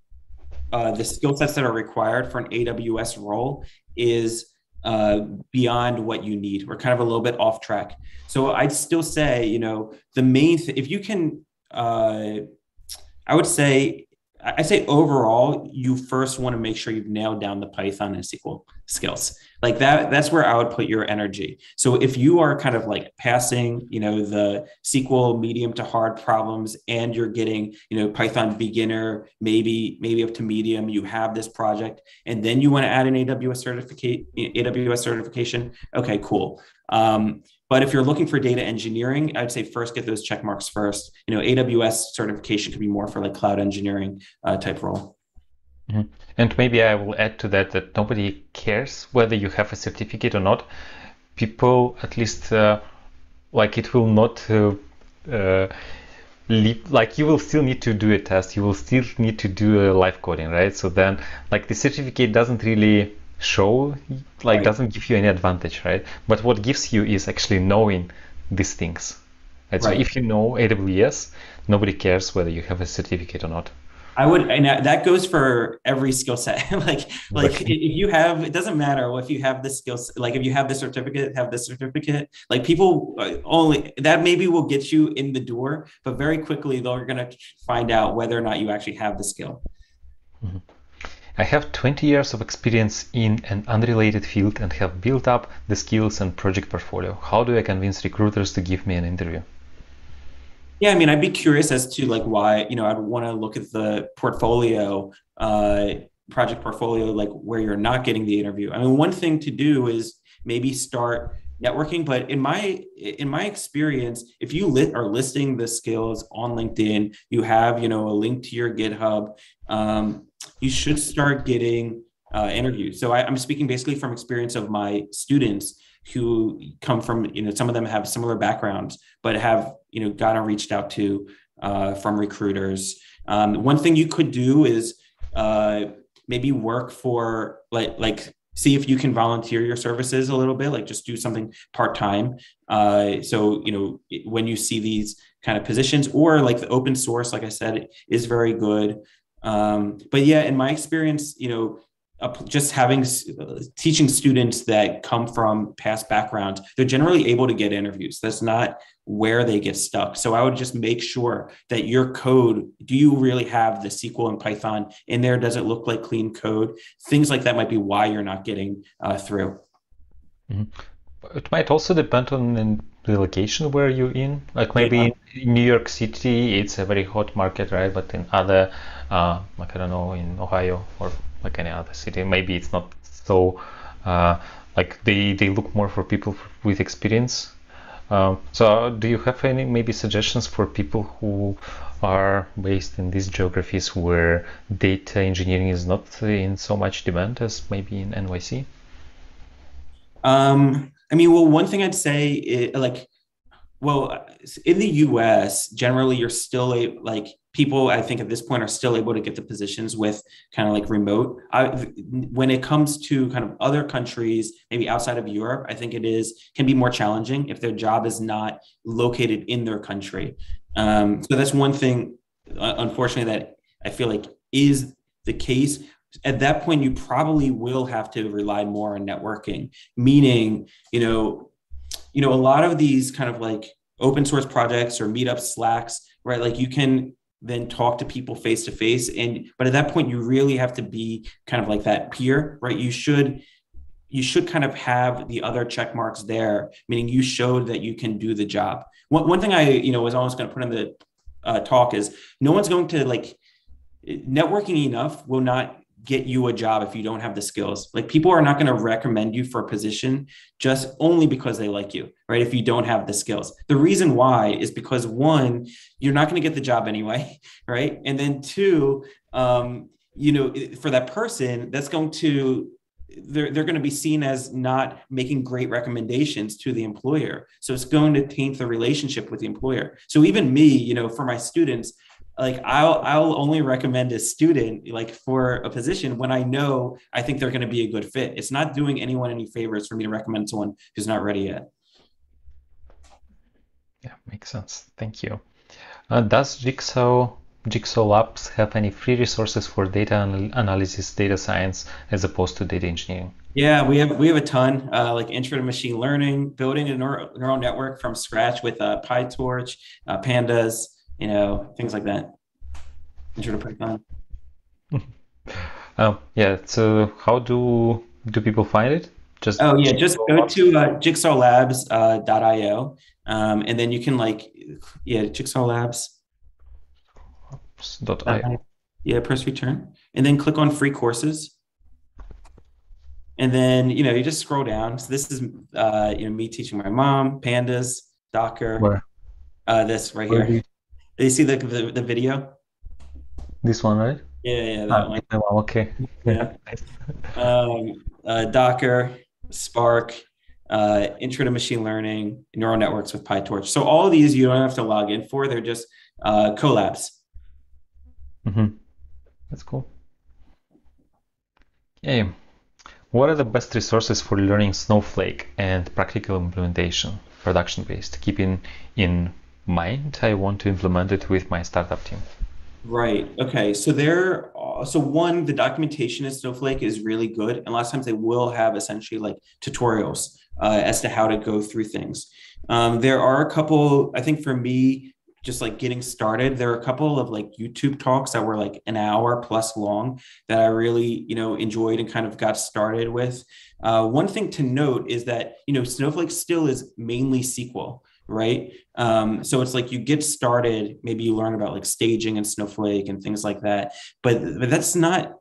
uh, the skill sets that are required for an AWS role is uh, beyond what you need. We're kind of a little bit off track. So I'd still say, you know, the main th- if you can, uh, I would say I say overall, you first want to make sure you've nailed down the Python and SQL skills. Like that, that's where I would put your energy. So if you are kind of like passing, you know, the SQL medium to hard problems and you're getting, you know, Python beginner, maybe, maybe up to medium, you have this project, and then you want to add an AWS certificate, AWS certification. Okay, cool. Um, but if you're looking for data engineering, I'd say first get those check marks first. You know, AWS certification could be more for like cloud engineering uh, type role. Mm-hmm. And maybe I will add to that that nobody cares whether you have a certificate or not. People, at least, uh, like it will not. Uh, uh, like you will still need to do a test. You will still need to do a live coding, right? So then, like the certificate doesn't really show like right. doesn't give you any advantage right but what gives you is actually knowing these things right? right. so if you know aws nobody cares whether you have a certificate or not I would, and that goes for every skill set. like, like if you have, it doesn't matter if you have the skills. Like, if you have the certificate, have the certificate. Like, people uh, only that maybe will get you in the door, but very quickly they're going to find out whether or not you actually have the skill. Mm-hmm. I have 20 years of experience in an unrelated field and have built up the skills and project portfolio. How do I convince recruiters to give me an interview? Yeah, I mean, I'd be curious as to like why, you know, I'd want to look at the portfolio, uh, project portfolio, like where you're not getting the interview. I mean, one thing to do is maybe start networking but in my in my experience if you lit, are listing the skills on linkedin you have you know a link to your github um, you should start getting uh, interviews. So I, i'm speaking basically from experience of my students who come from you know some of them have similar backgrounds but have you know gotten reached out to uh, from recruiters. Um, one thing you could do is uh, maybe work for like like see if you can volunteer your services a little bit like just do something part-time. Uh, so you know when you see these kind of positions or like the open source like i said is very good. Um, but yeah in my experience you know just having teaching students that come from past backgrounds they're generally able to get interviews. That's not where they get stuck. So i would just make sure that your code do you really have the sql and python in there? Does it look like clean code? Things like that might be why you're not getting uh, through. Mm-hmm. it might also depend on the location where you're in. Like maybe yeah. in new york city it's a very hot market right? But in other uh, like i don't know in ohio or like any other city. Maybe it's not so uh, like they they look more for people with experience. Um, so do you have any maybe suggestions for people who are based in these geographies where data engineering is not in so much demand as maybe in NYC? Um, I mean, well, one thing I'd say, is, like, well, in the U.S., generally, you're still a like people i think at this point are still able to get the positions with kind of like remote I, when it comes to kind of other countries maybe outside of europe i think it is can be more challenging if their job is not located in their country um, so that's one thing uh, unfortunately that i feel like is the case at that point you probably will have to rely more on networking meaning you know you know a lot of these kind of like open source projects or meetups slacks right? Like you can then talk to people face to face and but at that point you really have to be kind of like that peer right? You should you should kind of have the other check marks there meaning you showed that you can do the job. One, one thing i you know was almost going to put in the uh, talk is no one's going to like networking enough will not get you a job if you don't have the skills. Like people are not going to recommend you for a position just only because they like you, right? If you don't have the skills. The reason why is because one, you're not going to get the job anyway, right? And then two, um, you know, for that person, that's going to they're, they're going to be seen as not making great recommendations to the employer so it's going to taint the relationship with the employer so even me you know for my students like I'll I'll only recommend a student like for a position when I know I think they're going to be a good fit. It's not doing anyone any favors for me to recommend someone who's not ready yet. Yeah, makes sense. Thank you. Uh, does Jigsaw Jigsaw Labs have any free resources for data analysis, data science, as opposed to data engineering? Yeah, we have we have a ton, uh, like intro to machine learning, building a neural, neural network from scratch with uh, PyTorch, uh, Pandas, you know, things like that. Intro to Python. um, yeah. So how do do people find it? Just oh yeah, just go to uh, jigsawlabs.io, uh, um, and then you can like yeah, jigsawlabs. Dot yeah, press return, and then click on free courses. And then you know you just scroll down. So this is uh, you know me teaching my mom pandas, Docker. Where? Uh, this right Where here. You see the, the, the video? This one, right? Yeah, yeah, that one. Okay. Yeah. um, uh, Docker, Spark, uh, Intro to Machine Learning, neural networks with PyTorch. So all these you don't have to log in for; they're just uh, Colabs. Mm-hmm. That's cool. Okay. What are the best resources for learning Snowflake and practical implementation, production based, keeping in mind, I want to implement it with my startup team. Right. Okay. So there. So one, the documentation at Snowflake is really good, and a lot of times they will have essentially like tutorials uh, as to how to go through things. Um, there are a couple. I think for me, just like getting started, there are a couple of like YouTube talks that were like an hour plus long that I really you know enjoyed and kind of got started with. Uh, one thing to note is that you know Snowflake still is mainly SQL right? Um, so it's like you get started, maybe you learn about like staging and Snowflake and things like that, but, but that's not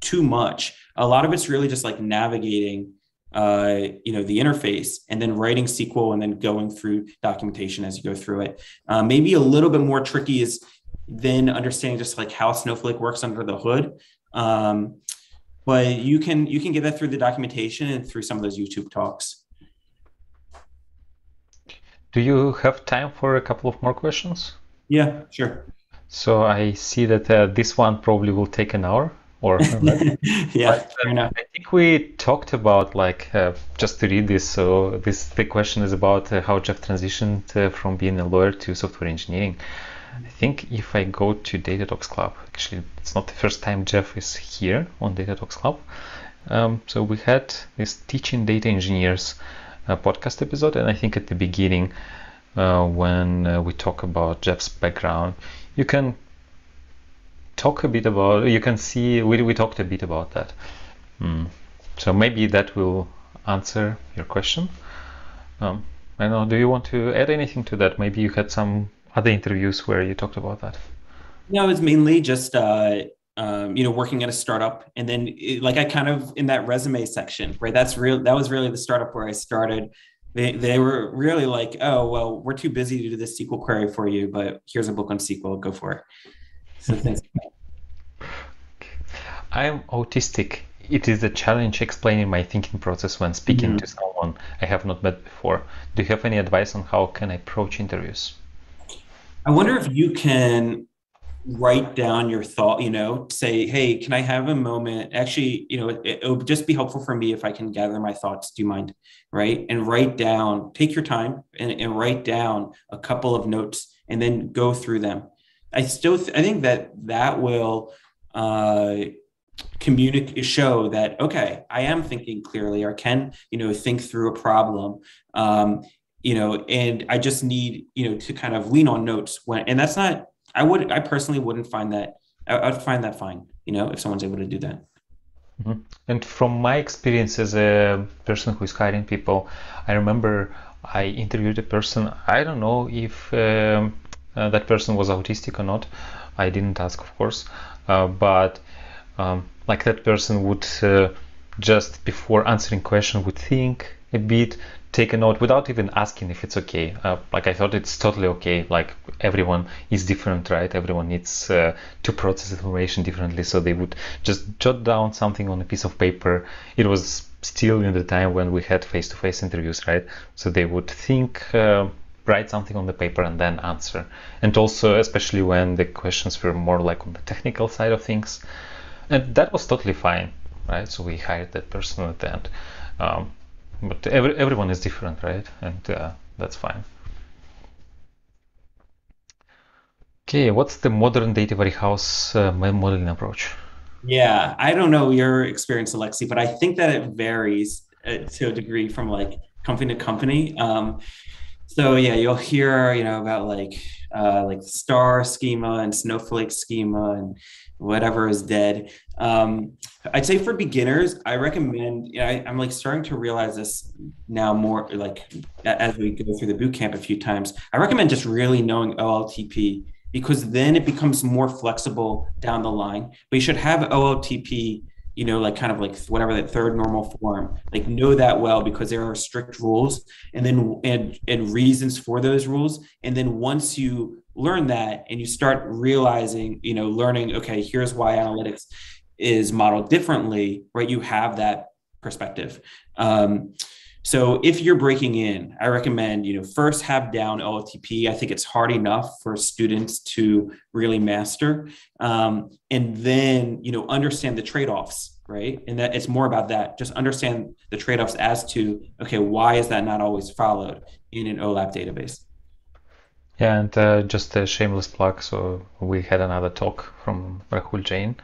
too much. A lot of it's really just like navigating uh, you know, the interface and then writing SQL and then going through documentation as you go through it. Uh, maybe a little bit more tricky is then understanding just like how Snowflake works under the hood. Um, but you can you can get that through the documentation and through some of those YouTube talks. Do you have time for a couple of more questions? Yeah, sure. So I see that uh, this one probably will take an hour or yeah, but, uh, I think we talked about like uh, just to read this. So this the question is about uh, how Jeff transitioned uh, from being a lawyer to software engineering. I think if I go to Data Talks Club, actually it's not the first time Jeff is here on Data Talks Club. Um, so we had this teaching data engineers uh, podcast episode, and I think at the beginning uh, when we talk about Jeff's background, you can talk a bit about you can see we, we talked a bit about that. Mm. so maybe that will answer your question. Um, I know do you want to add anything to that? Maybe you had some other interviews where you talked about that. No it's mainly just uh, um, you know working at a startup and then it, like i kind of in that resume section right that's real that was really the startup where i started they, they were really like oh well we're too busy to do this sql query for you but here's a book on sql go for it so thanks. I'm autistic. It is a challenge explaining my thinking process when speaking mm-hmm. to someone I have not met before. Do you have any advice on how can I approach interviews? I wonder if you can write down your thought, you know, say, hey, can I have a moment? Actually, you know, it, it would just be helpful for me if I can gather my thoughts. Do you mind? Right. And write down, take your time and, and write down a couple of notes and then go through them. I still, th- I think that that will, uh, communicate show that okay i am thinking clearly or can you know think through a problem um, you know and i just need you know to kind of lean on notes when and that's not i would i personally wouldn't find that i would find that fine you know if someone's able to do that. Mm-hmm. and from my experience as a person who is hiring people i remember i interviewed a person i don't know if um, uh, that person was autistic or not. I didn't ask of course. Uh, but um, like that person would uh, just before answering question would think a bit take a note without even asking if it's okay. Uh, like i thought it's totally okay. Like everyone is different right? Everyone needs uh, to process information differently. So they would just jot down something on a piece of paper. It was still in the time when we had face-to-face interviews right? So they would think uh, write something on the paper and then answer. And also especially when the questions were more like on the technical side of things. And that was totally fine, right? So we hired that person at the end. Um, but every, everyone is different, right? And uh, that's fine. Okay, what's the modern data warehouse uh, modeling approach? Yeah, I don't know your experience, Alexey, but I think that it varies uh, to a degree from like company to company. Um, so yeah, you'll hear you know about like uh, like star schema and snowflake schema and whatever is dead. Um, I'd say for beginners, I recommend. You know, I, am like starting to realize this now more, like as we go through the boot camp a few times. I recommend just really knowing OLTP because then it becomes more flexible down the line. But you should have OLTP you know, like kind of like whatever that third normal form, like know that well because there are strict rules and then and and reasons for those rules. And then once you learn that and you start realizing, you know, learning, okay, here's why analytics is modeled differently, right? You have that perspective. Um, so if you're breaking in, I recommend, you know, first have down OLTP. I think it's hard enough for students to really master. Um, and then, you know, understand the trade-offs, right? And that it's more about that. Just understand the trade-offs as to, okay, why is that not always followed in an OLAP database? Yeah, and uh, just a shameless plug. So we had another talk from Rahul Jain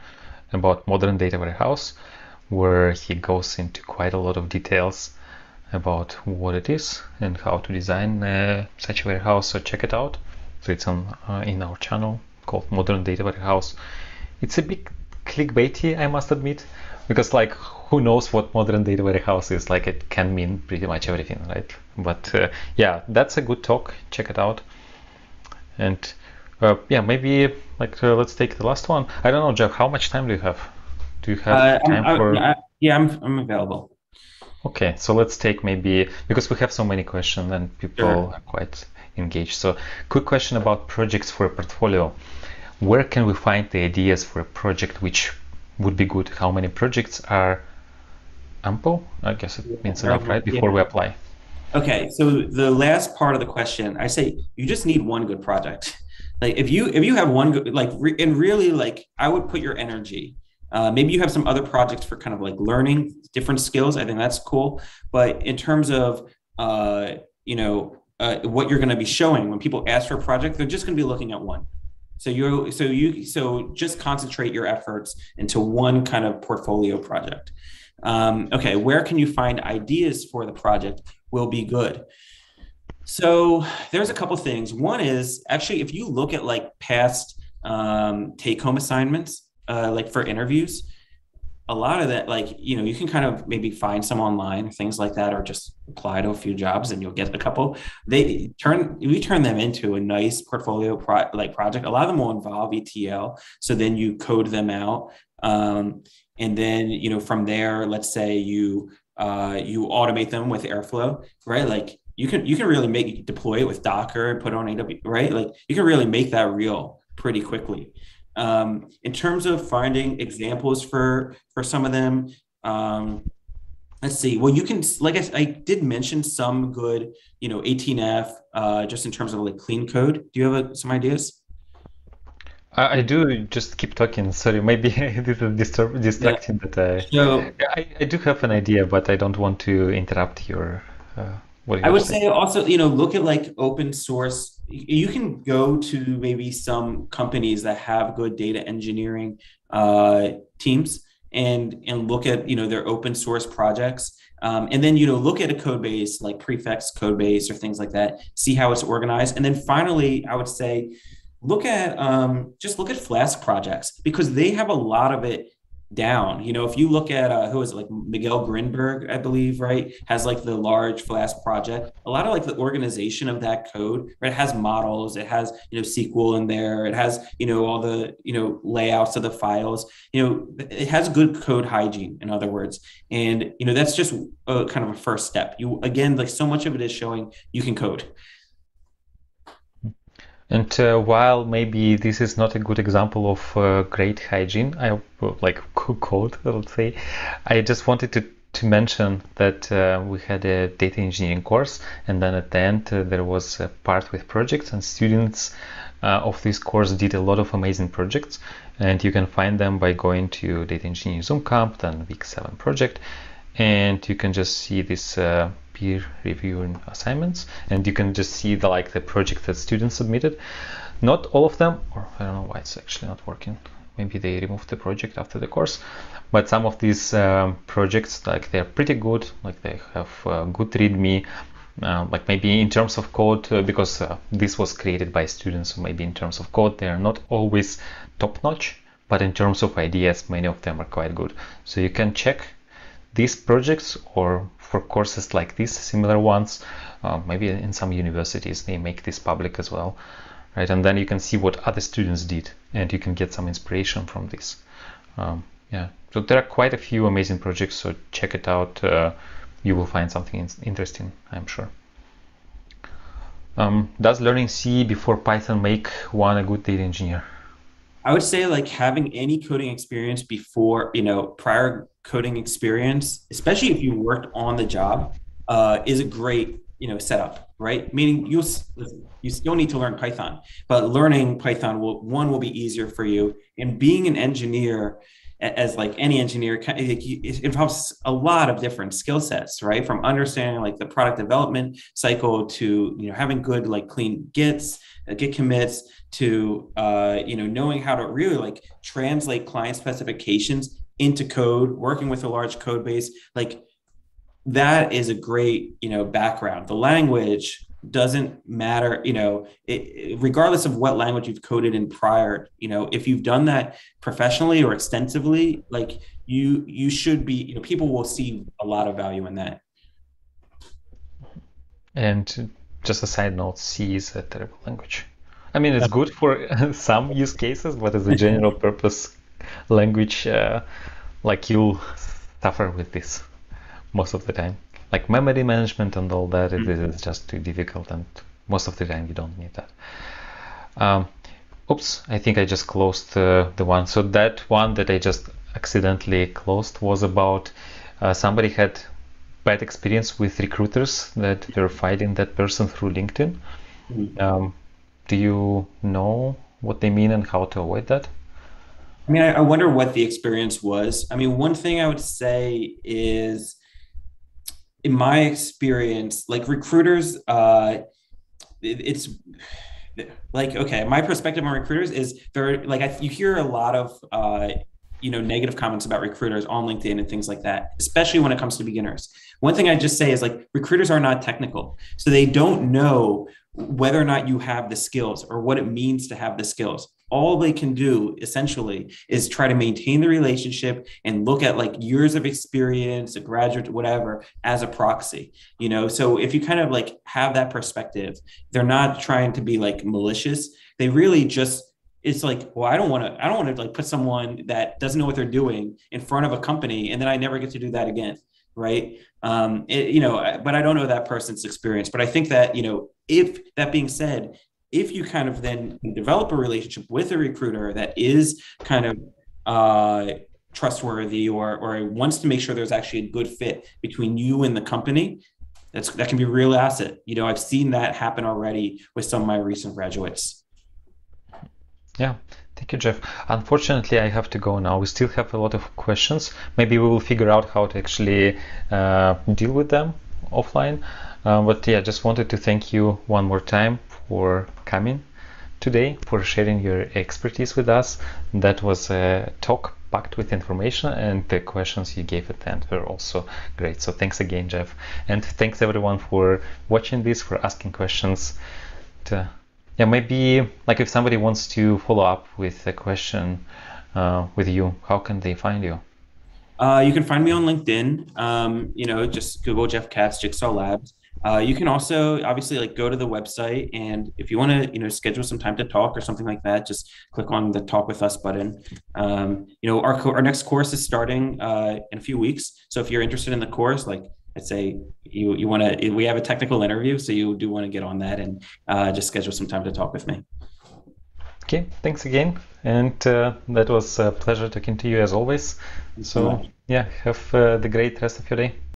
about modern data warehouse, where he goes into quite a lot of details about what it is and how to design uh, such a warehouse. So check it out. So it's on uh, in our channel called Modern Data Warehouse. It's a bit clickbaity, I must admit, because like who knows what modern data warehouse is? Like it can mean pretty much everything, right? But uh, yeah, that's a good talk. Check it out. And uh, yeah, maybe like uh, let's take the last one. I don't know, Jeff. How much time do you have? Do you have uh, time I'm, for? I, yeah, I'm I'm available. Okay, so let's take maybe because we have so many questions and people sure. are quite engaged. So, quick question about projects for a portfolio. Where can we find the ideas for a project which would be good? How many projects are ample? I guess it means enough, right? Before yeah. we apply. Okay, so the last part of the question, I say you just need one good project. Like if you if you have one good like re, and really like I would put your energy. Uh, maybe you have some other projects for kind of like learning different skills. I think that's cool. But in terms of uh, you know uh, what you're going to be showing when people ask for a project, they're just going to be looking at one. So you so you so just concentrate your efforts into one kind of portfolio project. Um, okay, where can you find ideas for the project will be good? So there's a couple things. One is actually if you look at like past um, take home assignments, uh, like for interviews, a lot of that, like you know, you can kind of maybe find some online, things like that, or just apply to a few jobs and you'll get a couple. They turn we turn them into a nice portfolio pro- like project. A lot of them will involve ETL, so then you code them out. Um, and then you know from there let's say you uh, you automate them with airflow right like you can you can really make deploy it with docker and put it on AWS, right like you can really make that real pretty quickly um, in terms of finding examples for for some of them um, let's see well you can like I, I, did mention some good you know 18f uh, just in terms of like clean code do you have a, some ideas I, I do just keep talking. Sorry, maybe this is disturb, distracting, yeah. but I, so, I, I do have an idea, but I don't want to interrupt your. Uh, I would say also, you know, look at like open source. You can go to maybe some companies that have good data engineering uh, teams and and look at you know their open source projects. Um, and then you know look at a code base like prefect code base or things like that see how it's organized and then finally i would say look at um, just look at Flask projects because they have a lot of it down. You know, if you look at uh, who is it, like Miguel Grinberg, I believe, right, has like the large Flask project. A lot of like the organization of that code, right, it has models, it has you know SQL in there, it has you know all the you know layouts of the files. You know, it has good code hygiene, in other words, and you know that's just a kind of a first step. You again, like so much of it is showing you can code. And uh, while maybe this is not a good example of uh, great hygiene, I like code, let's say, I just wanted to, to mention that uh, we had a data engineering course, and then at the end uh, there was a part with projects, and students uh, of this course did a lot of amazing projects, and you can find them by going to Data Engineering Zoomcamp, then Week 7 project, and you can just see this peer reviewing assignments and you can just see the like the project that students submitted. Not all of them or i don't know why it's actually not working. Maybe they removed the project after the course. But some of these um, projects like they're pretty good like they have uh, good readme uh, like maybe in terms of code uh, because uh, this was created by students so maybe in terms of code they are not always top notch but in terms of ideas many of them are quite good. So you can check these projects or for courses like this, similar ones, uh, maybe in some universities they make this public as well, right? And then you can see what other students did, and you can get some inspiration from this. Um, yeah, so there are quite a few amazing projects, so check it out. Uh, you will find something interesting, I'm sure. Um, does learning C before Python make one a good data engineer? I would say like having any coding experience before, you know, prior coding experience, especially if you worked on the job, uh, is a great, you know, setup, right? Meaning you'll you still need to learn Python, but learning Python will one will be easier for you. And being an engineer, as like any engineer, it involves a lot of different skill sets, right? From understanding like the product development cycle to you know having good like clean gits, uh, git commits to uh, you know knowing how to really like translate client specifications into code working with a large code base like that is a great you know background. The language doesn't matter you know it, regardless of what language you've coded in prior you know if you've done that professionally or extensively like you you should be you know people will see a lot of value in that. And just a side note c is a terrible language I mean, it's good for some use cases, but as a general purpose language, uh, like you'll suffer with this most of the time. Like memory management and all that, it is just too difficult, and most of the time you don't need that. Um, oops, I think I just closed uh, the one. So that one that I just accidentally closed was about uh, somebody had bad experience with recruiters that they're finding that person through LinkedIn. Mm-hmm. Um, do you know what they mean and how to avoid that? I mean, I, I wonder what the experience was. I mean, one thing I would say is, in my experience, like recruiters, uh, it, it's like okay my perspective on recruiters is very like I, you hear a lot of uh, you know negative comments about recruiters on linkedin and things like that especially when it comes to beginners. One thing i just say is like recruiters are not technical. So they don't know whether or not you have the skills or what it means to have the skills. All they can do essentially is try to maintain the relationship and look at like years of experience a graduate whatever as a proxy you know? So if you kind of like have that perspective they're not trying to be like malicious. They really just it's like well i don't want to i don't want to like put someone that doesn't know what they're doing in front of a company and then i never get to do that again right um it, you know but i don't know that person's experience but i think that you know if that being said if you kind of then develop a relationship with a recruiter that is kind of uh, trustworthy or or wants to make sure there's actually a good fit between you and the company, that's that can be a real asset. You know, I've seen that happen already with some of my recent graduates. Yeah. Thank you, Jeff. Unfortunately, I have to go now. We still have a lot of questions. Maybe we will figure out how to actually uh, deal with them offline. Uh, but yeah, just wanted to thank you one more time for coming today, for sharing your expertise with us. That was a talk packed with information, and the questions you gave at the end were also great. So thanks again, Jeff, and thanks everyone for watching this, for asking questions. To, yeah, maybe like if somebody wants to follow up with a question uh, with you, how can they find you? Uh, you can find me on LinkedIn. Um, you know, just Google Jeff Katz, Jigsaw Labs. Uh, you can also obviously like go to the website and if you want to you know schedule some time to talk or something like that just click on the talk with us button um, you know our, co- our next course is starting uh, in a few weeks so if you're interested in the course like i'd say you you want to we have a technical interview so you do want to get on that and uh, just schedule some time to talk with me. Okay thanks again and uh, that was a pleasure talking to you as always. So yeah have uh, the great rest of your day